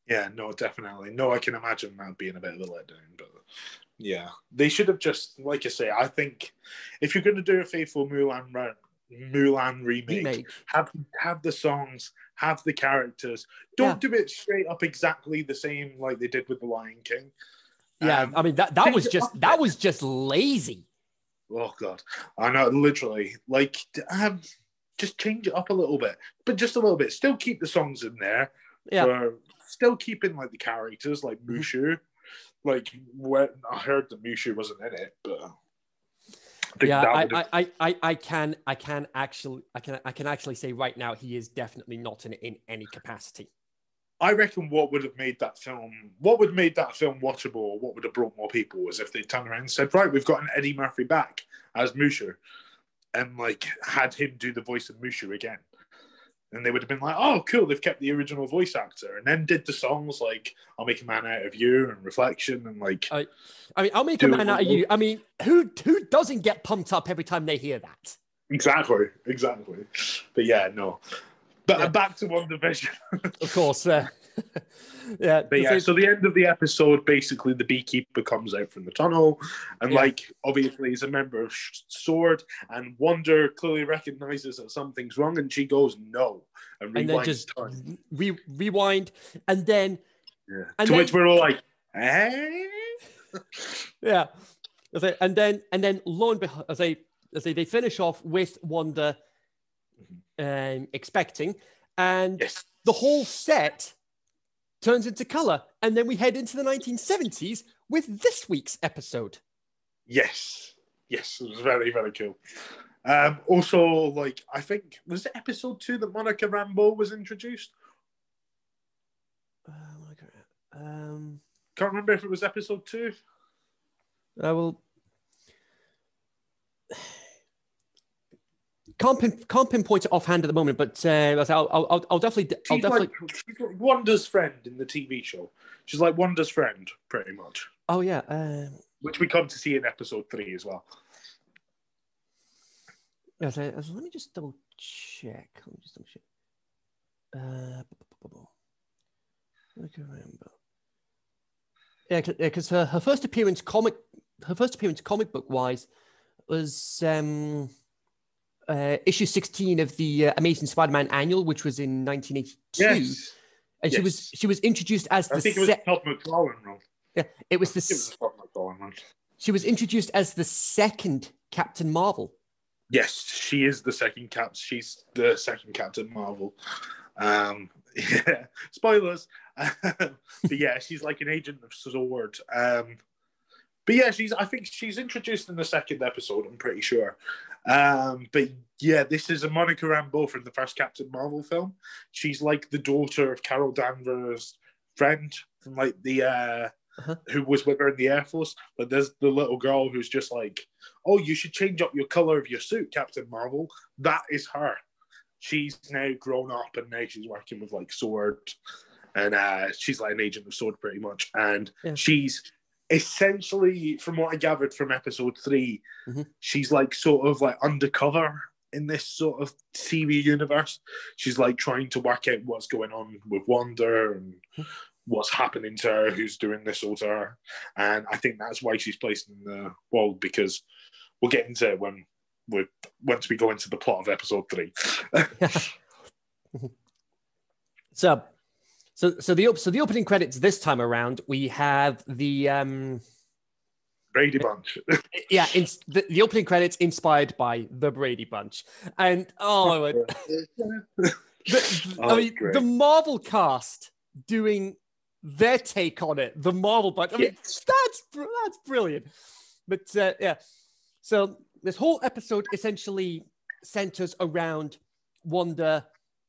Yeah, no, definitely. No, I can imagine that being a bit of a letdown, but yeah, they should have just, like I say, I think if you're going to do a faithful Mulan Mulan remake, remake, have have the songs, have the characters. Don't yeah. do it straight up exactly the same like they did with the Lion King. Yeah, um, I mean that that was just that was just lazy. Oh god, I know literally like um, just change it up a little bit, but just a little bit. Still keep the songs in there yeah. for still keeping like the characters like Mm-hmm. Mushu. Like when I heard that Mushu wasn't in it, but I yeah, I, have I, I, I, can, I can actually, I can, I can actually say right now he is definitely not in in any capacity. I reckon what would have made that film, what would have made that film watchable, or what would have brought more people, was if they turned around and said, "Right, we've got an Eddie Murphy back as Mushu," and like had him do the voice of Mushu again, and they would have been like, "Oh, cool, they've kept the original voice actor," and then did the songs like "I'll Make a Man Out of You" and "Reflection," and like, I I mean, I'll make a man out of you. I mean, who who doesn't get pumped up every time they hear that? exactly, exactly. But yeah, no. But Yeah. back to WandaVision. Of course, uh, yeah. But yeah, so- the end of the episode, basically, the beekeeper comes out from the tunnel, and Yeah. like obviously he's a member of Sword, and Wanda clearly recognizes that something's wrong, and she goes no, and, and then rewinds just time. re- rewind, and then Yeah. and to then- which we're all like, eh? yeah, and then and then lo and behold, as they as they, they finish off with Wanda um, expecting, and yes, the whole set turns into color, and then we head into the 1970s with this week's episode. yes, yes, it was very very cool. Um, also, like I think was it episode two that Monica Rambeau was introduced. Uh. Um, Can't remember if it was episode two. I will. Can't, pin, can't pinpoint it offhand at the moment, but uh, I'll, I'll, I'll, definitely, I'll She's definitely. like, she's like Wanda's friend in the TV show. She's like Wanda's friend, pretty much, Oh yeah, um, which we come to see in episode three as well. yes, I- yes, let me just double check. Let me just double check. Uh. I can remember. Yeah, because her, her first appearance comic, her first appearance comic book wise, was um, uh, issue sixteen of the uh, Amazing Spider-Man annual, which was in 1982. Yes, and she was she was introduced as the I think it was se- Todd McFarlane yeah, it was the It was Todd McFarlane she was introduced as the second Captain Marvel. Yes, she is the second cap. She's the second Captain Marvel. Um, yeah, spoilers. but yeah, she's like an agent of Sword. Um, but yeah, she's. I think she's introduced in the second episode. I'm pretty sure. Um, but yeah, this is a Monica Rambeau from the first Captain Marvel film. She's like the daughter of Carol Danvers' friend from like the uh, Uh-huh. who was with her in the Air Force. But there's the little girl who's just like, oh, you should change up your color of your suit, Captain Marvel. That is her. She's now grown up and now she's working with like Sword, and uh, she's like an agent of Sword pretty much. And Yeah. she's essentially, from what I gathered from episode 3 Mhm. she's like sort of like undercover in this sort of TV universe. She's like trying to work out what's going on with Wanda and Mhm. what's happening to her, who's doing this all to her. And I think that's why she's placed in the world because we'll get into it when we once we go into the plot of episode three. So, so so the so the opening credits this time around we have the um Brady Bunch. yeah in, the, the opening credits inspired by the Brady Bunch and oh. The- the- Oh, I mean great. the Marvel cast doing their take on it the Marvel Bunch I mean Yes. that's that's brilliant but uh, yeah so this whole episode essentially centers around Wanda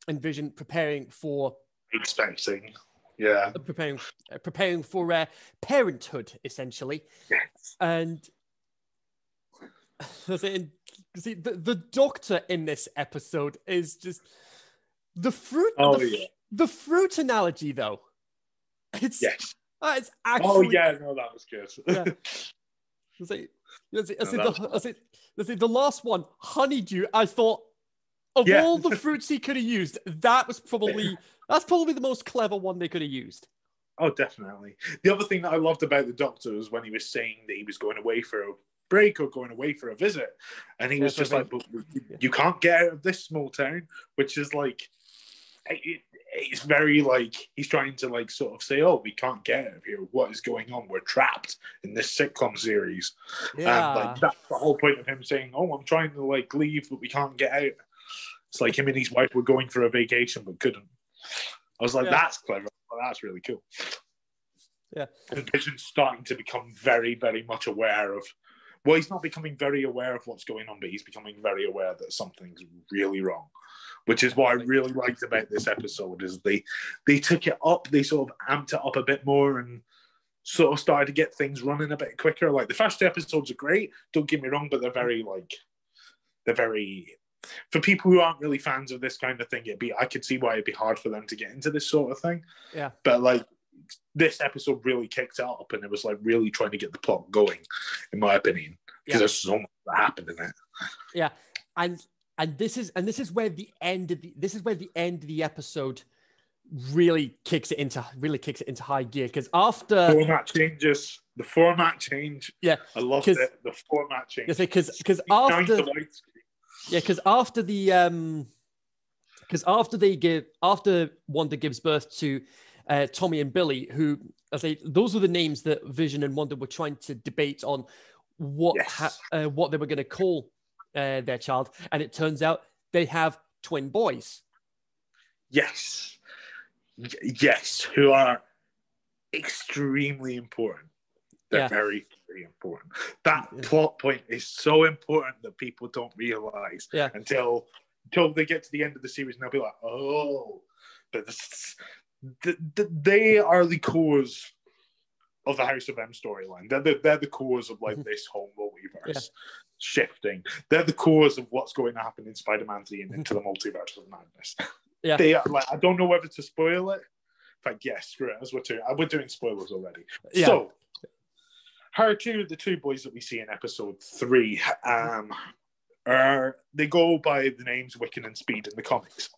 and Vision preparing for Expecting. Yeah. preparing uh, preparing for uh, parenthood essentially Yes. and see the, the doctor in this episode is just the fruit Oh the, yeah. the fruit analogy though it's Yes. uh, it's actually Oh yeah, no, that was good. Yeah. I say, I say, I No, say, that's the, I say, I say the last one, honeydew. I thought of Yeah. all the fruits he could have used, that was probably that's probably the most clever one they could have used. Oh, definitely. The other thing that I loved about the doctor was when he was saying that he was going away for a break or going away for a visit, and he was just like, "But you- you can't get out of this small town," which is like, it, it's very like he's trying to like sort of say, "Oh, we can't get out of here. What is going on? We're trapped in this sitcom series." Yeah, And like that's the whole point of him saying, "Oh, I'm trying to like leave, but we can't get out." It's like him and his wife were going for a vacation but couldn't. I was like, Yeah. "That's clever. that's really cool. Yeah. And Vision's starting to become very, very much aware of. Well, he's not becoming very aware of what's going on, but he's becoming very aware that something's really wrong. Which is what I really liked about this episode is they they took it up, they sort of amped it up a bit more and sort of started to get things running a bit quicker. Like the first two episodes are great, don't get me wrong, but they're very like they're very for people who aren't really fans of this kind of thing, it'd be I could see why it'd be hard for them to get into this sort of thing. Yeah. But like this episode really kicked it up and it was like really trying to get the plot going, in my opinion. Because Yeah. there's so much that happened in it. Yeah, and and this is and this is where the end of the this is where the end of the episode really kicks it into really kicks it into high gear because after format changes. The format change. Yeah, I loved 'cause- it. The format change. because because after. Yeah, because after the um, because after they give after Wanda gives birth to uh, Tommy and Billy, who I say those were the names that Vision and Wanda were trying to debate on what Yes. ha- uh, what they were going to call uh, their child, and it turns out they have twin boys. Yes. Y- yes, who are extremely important. They're Yeah. very, very important. That Yeah. plot point is so important that people don't realize Yeah. until until they get to the end of the series and they'll be like, oh, but this, th- th- they are the cause of the House of M storyline. They're the, they're the cause of like Mhm. this whole multiverse Yeah. shifting. They're the cause of what's going to happen in Spider-Man 3 and into the multiverse of madness. Yeah. They are like I don't know whether to spoil it. In fact, yes, screw it. As we're doing, we're doing spoilers already. Yeah. So her two, the two boys that we see in episode three, um, are they go by the names Wiccan and Speed in the comics.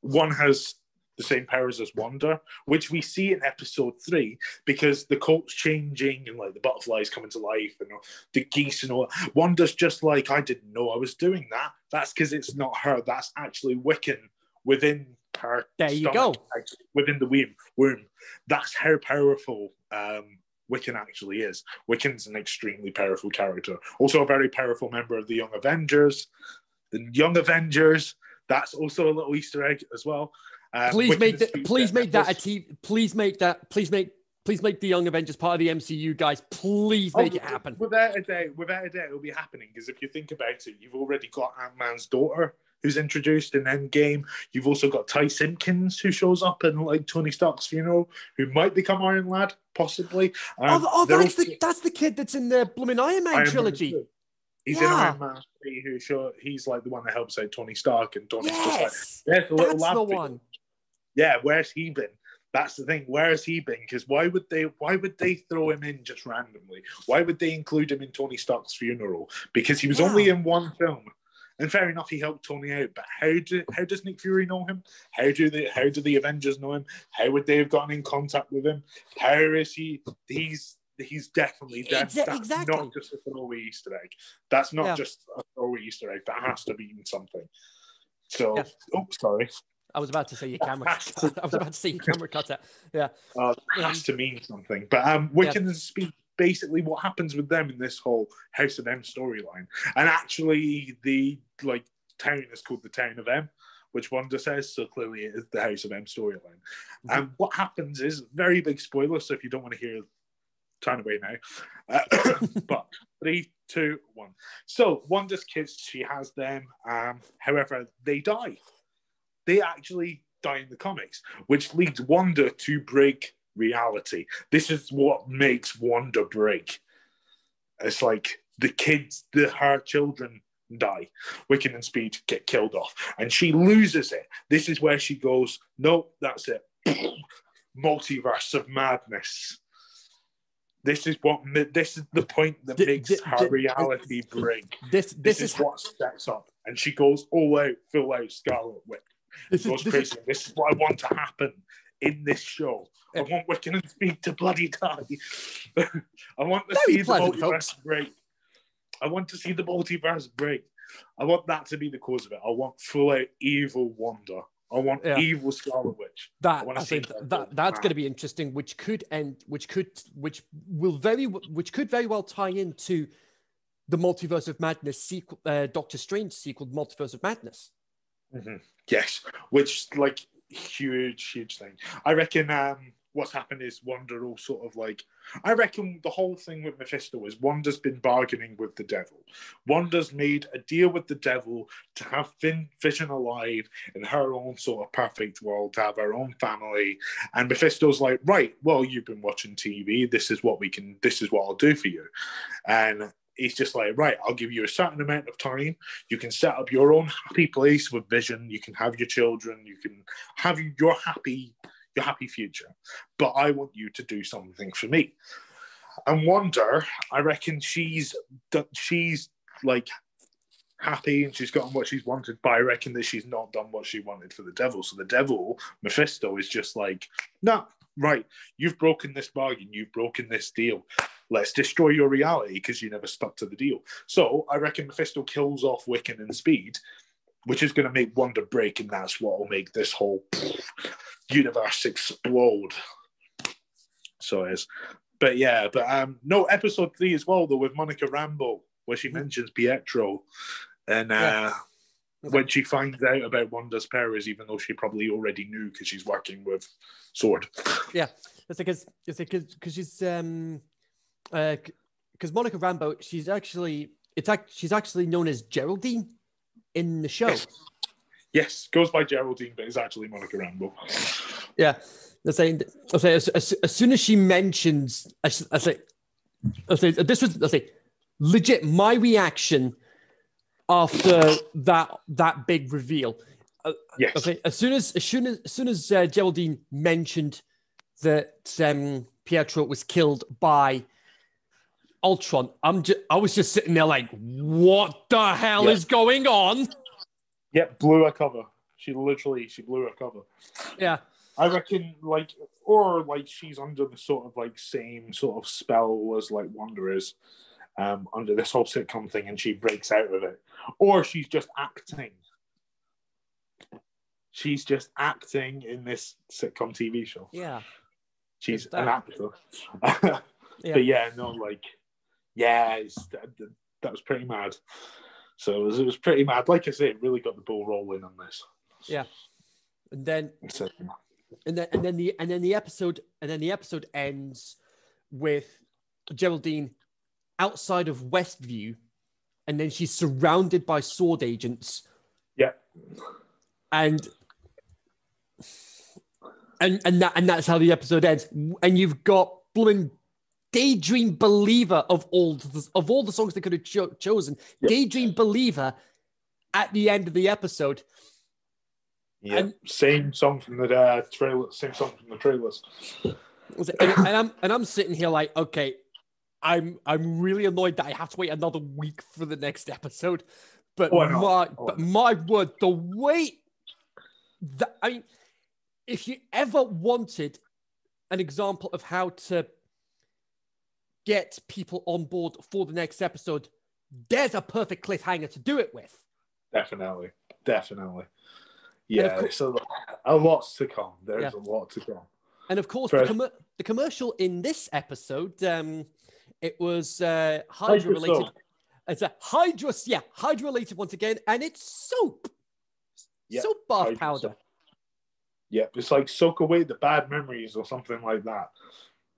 One has the same powers as Wanda, which we see in episode three because the cult's changing and like the butterflies coming to life and the geese and all. Wanda's just like, I didn't know I was doing that. That's because it's not her. That's actually Wiccan within her. There you go. within the womb. womb. That's how powerful um, Wiccan actually is. Wiccan's an extremely powerful character. Also, a very powerful member of the Young Avengers. The Young Avengers. That's also a little Easter egg as well. Um, Please Wiccan make that. Please make that a. TV. Please make that. Please make. Please make the Young Avengers part of the MCU, guys. Please make Oh, it happen. Without a doubt, without a doubt, it'll be happening. Because if you think about it, you've already got Ant Man's daughter who's introduced in Endgame. You've also got Ty Simpkins who shows up in like Tony Stark's funeral, who might become Iron Lad, possibly. Um, oh, oh, that's also- the that's the kid that's in the blooming Iron Man Iron trilogy. too. He's in Iron Man 3, who show, he's like the one that helps out Tony Stark, and Tony's just like, Yes, there's the little lad the thing." one. Yeah, where's he been? That's the thing. Where has he been? Because why would they? Why would they throw him in just randomly? Why would they include him in Tony Stark's funeral? Because he was Yeah. only in one film, and fair enough, he helped Tony out. But how do how does Nick Fury know him? How do the how do the Avengers know him? How would they have gotten in contact with him? How is he? He's he's definitely dead. Exa- That's exactly. not just a throwaway Easter egg. That's not Yeah. just a throwaway Easter egg. That has to be in something. So, Yeah. oh, sorry. I was about to say your camera. I was about to say your camera cut out. Yeah. Uh, it Um, has to mean something. But um, Wiccan and Speed, basically, what happens with them in this whole House of M storyline, and actually, the like town is called the Town of M, which Wanda says. So clearly, it is the House of M storyline. And what happens is very big spoiler. So if you don't want to hear, turn away now. Uh, but three, two, one. So Wanda's kids, she has them. Um, however, they die. They actually die in the comics, which leads Wanda to break reality. This is what makes Wanda break. It's like the kids, the her children die. Wiccan and Speed get killed off, and she loses it. This is where she goes, "No, that's it." Multiverse of madness. This is what this is the point that D- makes d- her d- reality break. This This, this is, is what sets up, and she goes all out, full out Scarlet Witch this goes is, this crazy. is This is what I want to happen in this show. I want Wiccan and Speed to bloody die. I want to Very see the pleasant, multiverse folks. break. I want to see the multiverse break. I want that to be the cause of it. I want full out evil Wanda. I want Yeah. evil Scarlet Witch. I that, I see think that that that's going to be interesting, which could end, which could, which will very, which could very well tie into the Multiverse of Madness sequel, uh, Doctor Strange sequel, Multiverse of Madness. Mhm. Yes, which like huge, huge thing. I reckon um, what's happened is Wanda all sort of like. I reckon the whole thing with Mephisto is Wanda's been bargaining with the devil. Wanda's made a deal with the devil to have Finn Vision alive in her own sort of perfect world, to have her own family. And Mephisto's like, right, well, you've been watching TV. This is what we can. This is what I'll do for you. And he's just like, right, I'll give you a certain amount of time. You can set up your own happy place with vision. You can have your children. You can have your happy, your happy future. But I want you to do something for me. And Wanda, I reckon she's she's like happy and she's gotten what she's wanted, but I reckon that she's not done what she wanted for the devil. So the devil, Mephisto, is just like, no, right, you've broken this bargain, you've broken this deal let's destroy your reality because you never stuck to the deal. So I reckon Mephisto kills off Wiccan and Speed, which is going to make Wanda break, and that's what will make this whole universe explode. So it is. But yeah, but um, no, episode three as well, though, with Monica Rambeau, where she mm-hmm. mentions Pietro. And uh, yeah. when she finds out about Wanda's powers, even though she probably already knew because she's working with Sword. Yeah, it's because it's a because cause she's um uh because Monica Rambeau, she's actually it's act, she's actually known as Geraldine in the show. Yes. Yes, goes by Geraldine, but it's actually Monica Rambeau. Yeah, I say, I say as, as, as, soon as she mentions, I, I say, I say this was, I say, legit my reaction after that that big reveal. Uh, yes. Okay. As soon as as soon as as soon as uh, Geraldine mentioned that um, Pietro was killed by Ultron, I'm just I was just sitting there like, what the hell yeah. is going on? Yep, blew her cover. She literally she blew her cover. Yeah. I reckon like or like she's under the sort of like same sort of spell as like Wanda is um under this whole sitcom thing and she breaks out of it. Or she's just acting. She's just acting in this sitcom TV show. Yeah. She's an actor. yeah. But yeah, no, like yeah, that, that was pretty mad. So it was, it was pretty mad. Like I say, it really got the ball rolling on this. Yeah, and then so, and then and then the and then the episode and then the episode ends with Geraldine outside of Westview, and then she's surrounded by sword agents. Yeah, and and and that and that's how the episode ends. And you've got blooming Daydream Believer of all the, of all the songs they could have cho- chosen. Yep. Daydream Believer at the end of the episode. Yeah, and, same song from the uh, trailer. Same song from the trailers. And, and I'm and I'm sitting here like, okay, I'm I'm really annoyed that I have to wait another week for the next episode. But oh, my oh, but my word, the wait that I mean, if you ever wanted an example of how to get people on board for the next episode, there's a perfect cliffhanger to do it with. Definitely, definitely. Yeah, co- so a lot to come. There's yeah. a lot to come. And of course, the, com- the, commercial in this episode, um, it was uh, Hydra related. It's a Hydra, yeah, Hydra related once again, and it's soap. Yep. Soap bath powder. Soap. Yep, it's like soak away the bad memories or something like that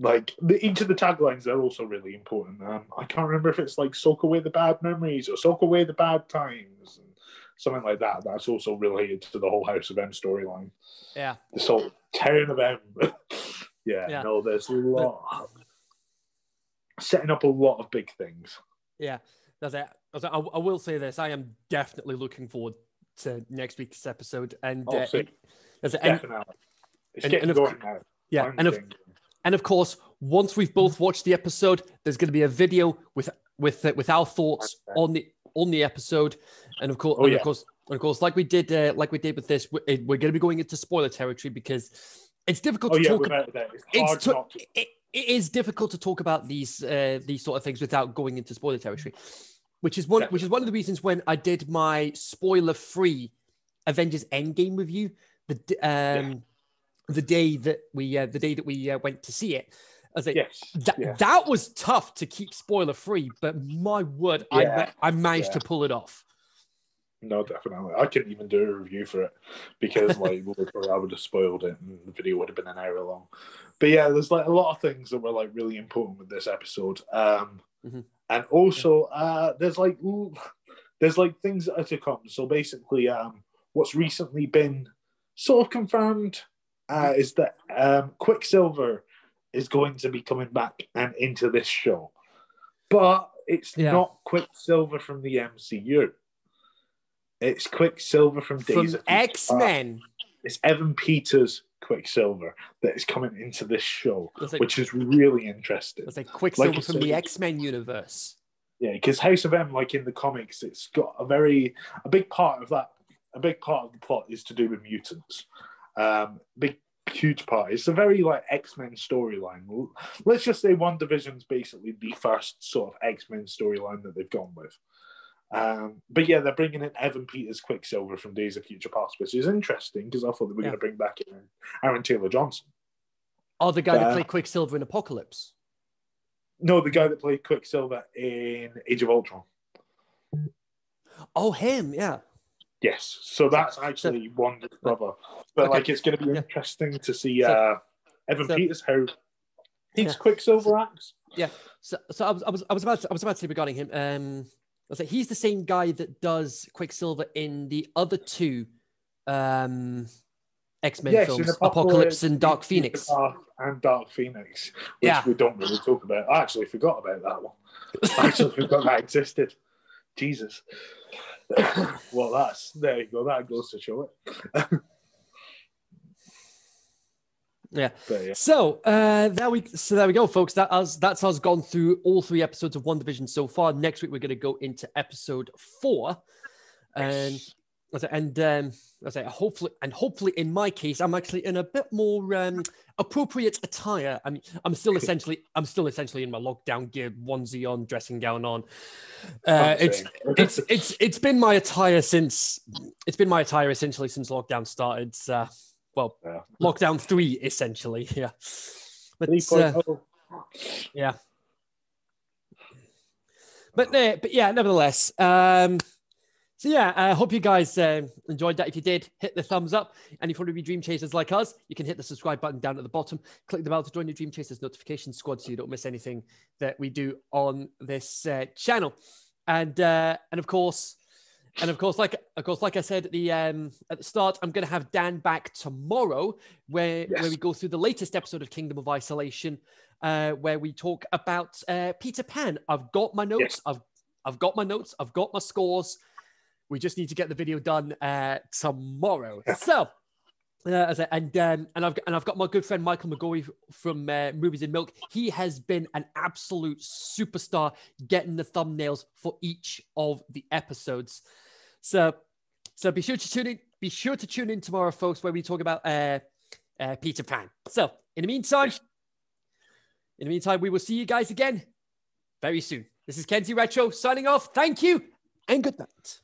like the, each of the taglines are also really important. Um, I can't remember if it's like "soak away the bad memories" or "soak away the bad times," and something like that. That's also related to the whole House of M storyline. Yeah, this whole Town of M. yeah, yeah, no, there's a lot setting up a lot of big things. Yeah, that's it. I, I will say this: I am definitely looking forward to next week's episode, and oh, uh, it, definitely. And, it's getting and going now. Yeah, and of, and of course, once we've both watched the episode, there's going to be a video with with uh, with our thoughts on the on the episode, and of course, oh, and yeah. of course, and of course, like we did, uh, like we did with this, we're, we're going to be going into spoiler territory because it's difficult oh, to yeah, talk about that. It's, it's to, it, it is difficult to talk about these uh, these sort of things without going into spoiler territory, which is one which is one of the reasons when I did my spoiler free Avengers Endgame review. The um, yeah the day that we uh, the day that we uh, went to see it. I was like, yes, that, yeah. that was tough to keep spoiler free, but my word, yeah. I I managed yeah. to pull it off. No, definitely. I couldn't even do a review for it because, like, I would have spoiled it, and the video would have been an hour long. But yeah, there's like a lot of things that were like really important with this episode. Um, mm-hmm. and also, uh, there's like ooh, there's like things that are to come. So basically, um, what's recently been sort of confirmed uh, is that um, Quicksilver is going to be coming back and into this show, but it's yeah. not Quicksilver from the MCU. It's Quicksilver from Days from X Men. It's Evan Peters Quicksilver that is coming into this show, like, which is really interesting. It's like Quicksilver like from the X Men universe. Yeah, because House of M, like in the comics, it's got a very a big part of that. A big part of the plot is to do with mutants. Um, big huge part. It's a very like X Men storyline. Let's just say WandaVision's basically the first sort of X Men storyline that they've gone with. Um, but yeah, they're bringing in Evan Peters Quicksilver from Days of Future Past, which is interesting because I thought they were yeah. going to bring back in Aaron Taylor Johnson. Oh, the guy that played Quicksilver in Apocalypse. No, the guy that played Quicksilver in Age of Ultron. Oh, him, yeah. Yes, so that's actually so, Wanda's brother. But okay. like, it's going to be interesting to see uh, Evan so, Peters how he's yeah. Quicksilver acts. Yeah. So, so I was, I was, I was about, to, I was about to say regarding him. Um, I was like, he's the same guy that does Quicksilver in the other two um, X Men yes, films, Apocalypse, Apocalypse, and Dark Phoenix. And Dark Phoenix, which yeah. we don't really talk about. I actually forgot about that one. I actually forgot that existed. Jesus. well, that's there you go. That goes to show it. Yeah. yeah. So uh, there we so there we go, folks. That us that's us gone through all three episodes of WandaVision so far. Next week we're going to go into episode four, and and um, I say hopefully and hopefully in my case I'm actually in a bit more um, appropriate attire. I mean I'm still essentially I'm still essentially in my lockdown gear, onesie on, dressing gown on. Uh, it's it's it's it's been my attire since it's been my attire essentially since lockdown started. Uh, well, yeah. lockdown three essentially. Yeah, but uh, oh. yeah, but uh, but yeah, nevertheless. Um, so yeah, I uh, hope you guys uh, enjoyed that. If you did, hit the thumbs up. And if you want to be Dream Chasers like us, you can hit the subscribe button down at the bottom. Click the bell to join the Dream Chasers notification squad so you don't miss anything that we do on this uh, channel. And uh, and of course, and of course, like of course, like I said at the um, at the start, I'm going to have Dan back tomorrow, where yes. where we go through the latest episode of Kingdom of Isolation, uh, where we talk about uh, Peter Pan. I've got my notes. Yes. I've I've got my notes. I've got my scores. We just need to get the video done uh, tomorrow. so. Uh, and um, and I've and I've got my good friend Michael McGorry from uh, Movies and Milk. He has been an absolute superstar, getting the thumbnails for each of the episodes. So, so be sure to tune in. Be sure to tune in tomorrow, folks, where we talk about uh, uh, Peter Pan. So, in the meantime, in the meantime, we will see you guys again very soon. This is Kenzie Retro signing off. Thank you and good night.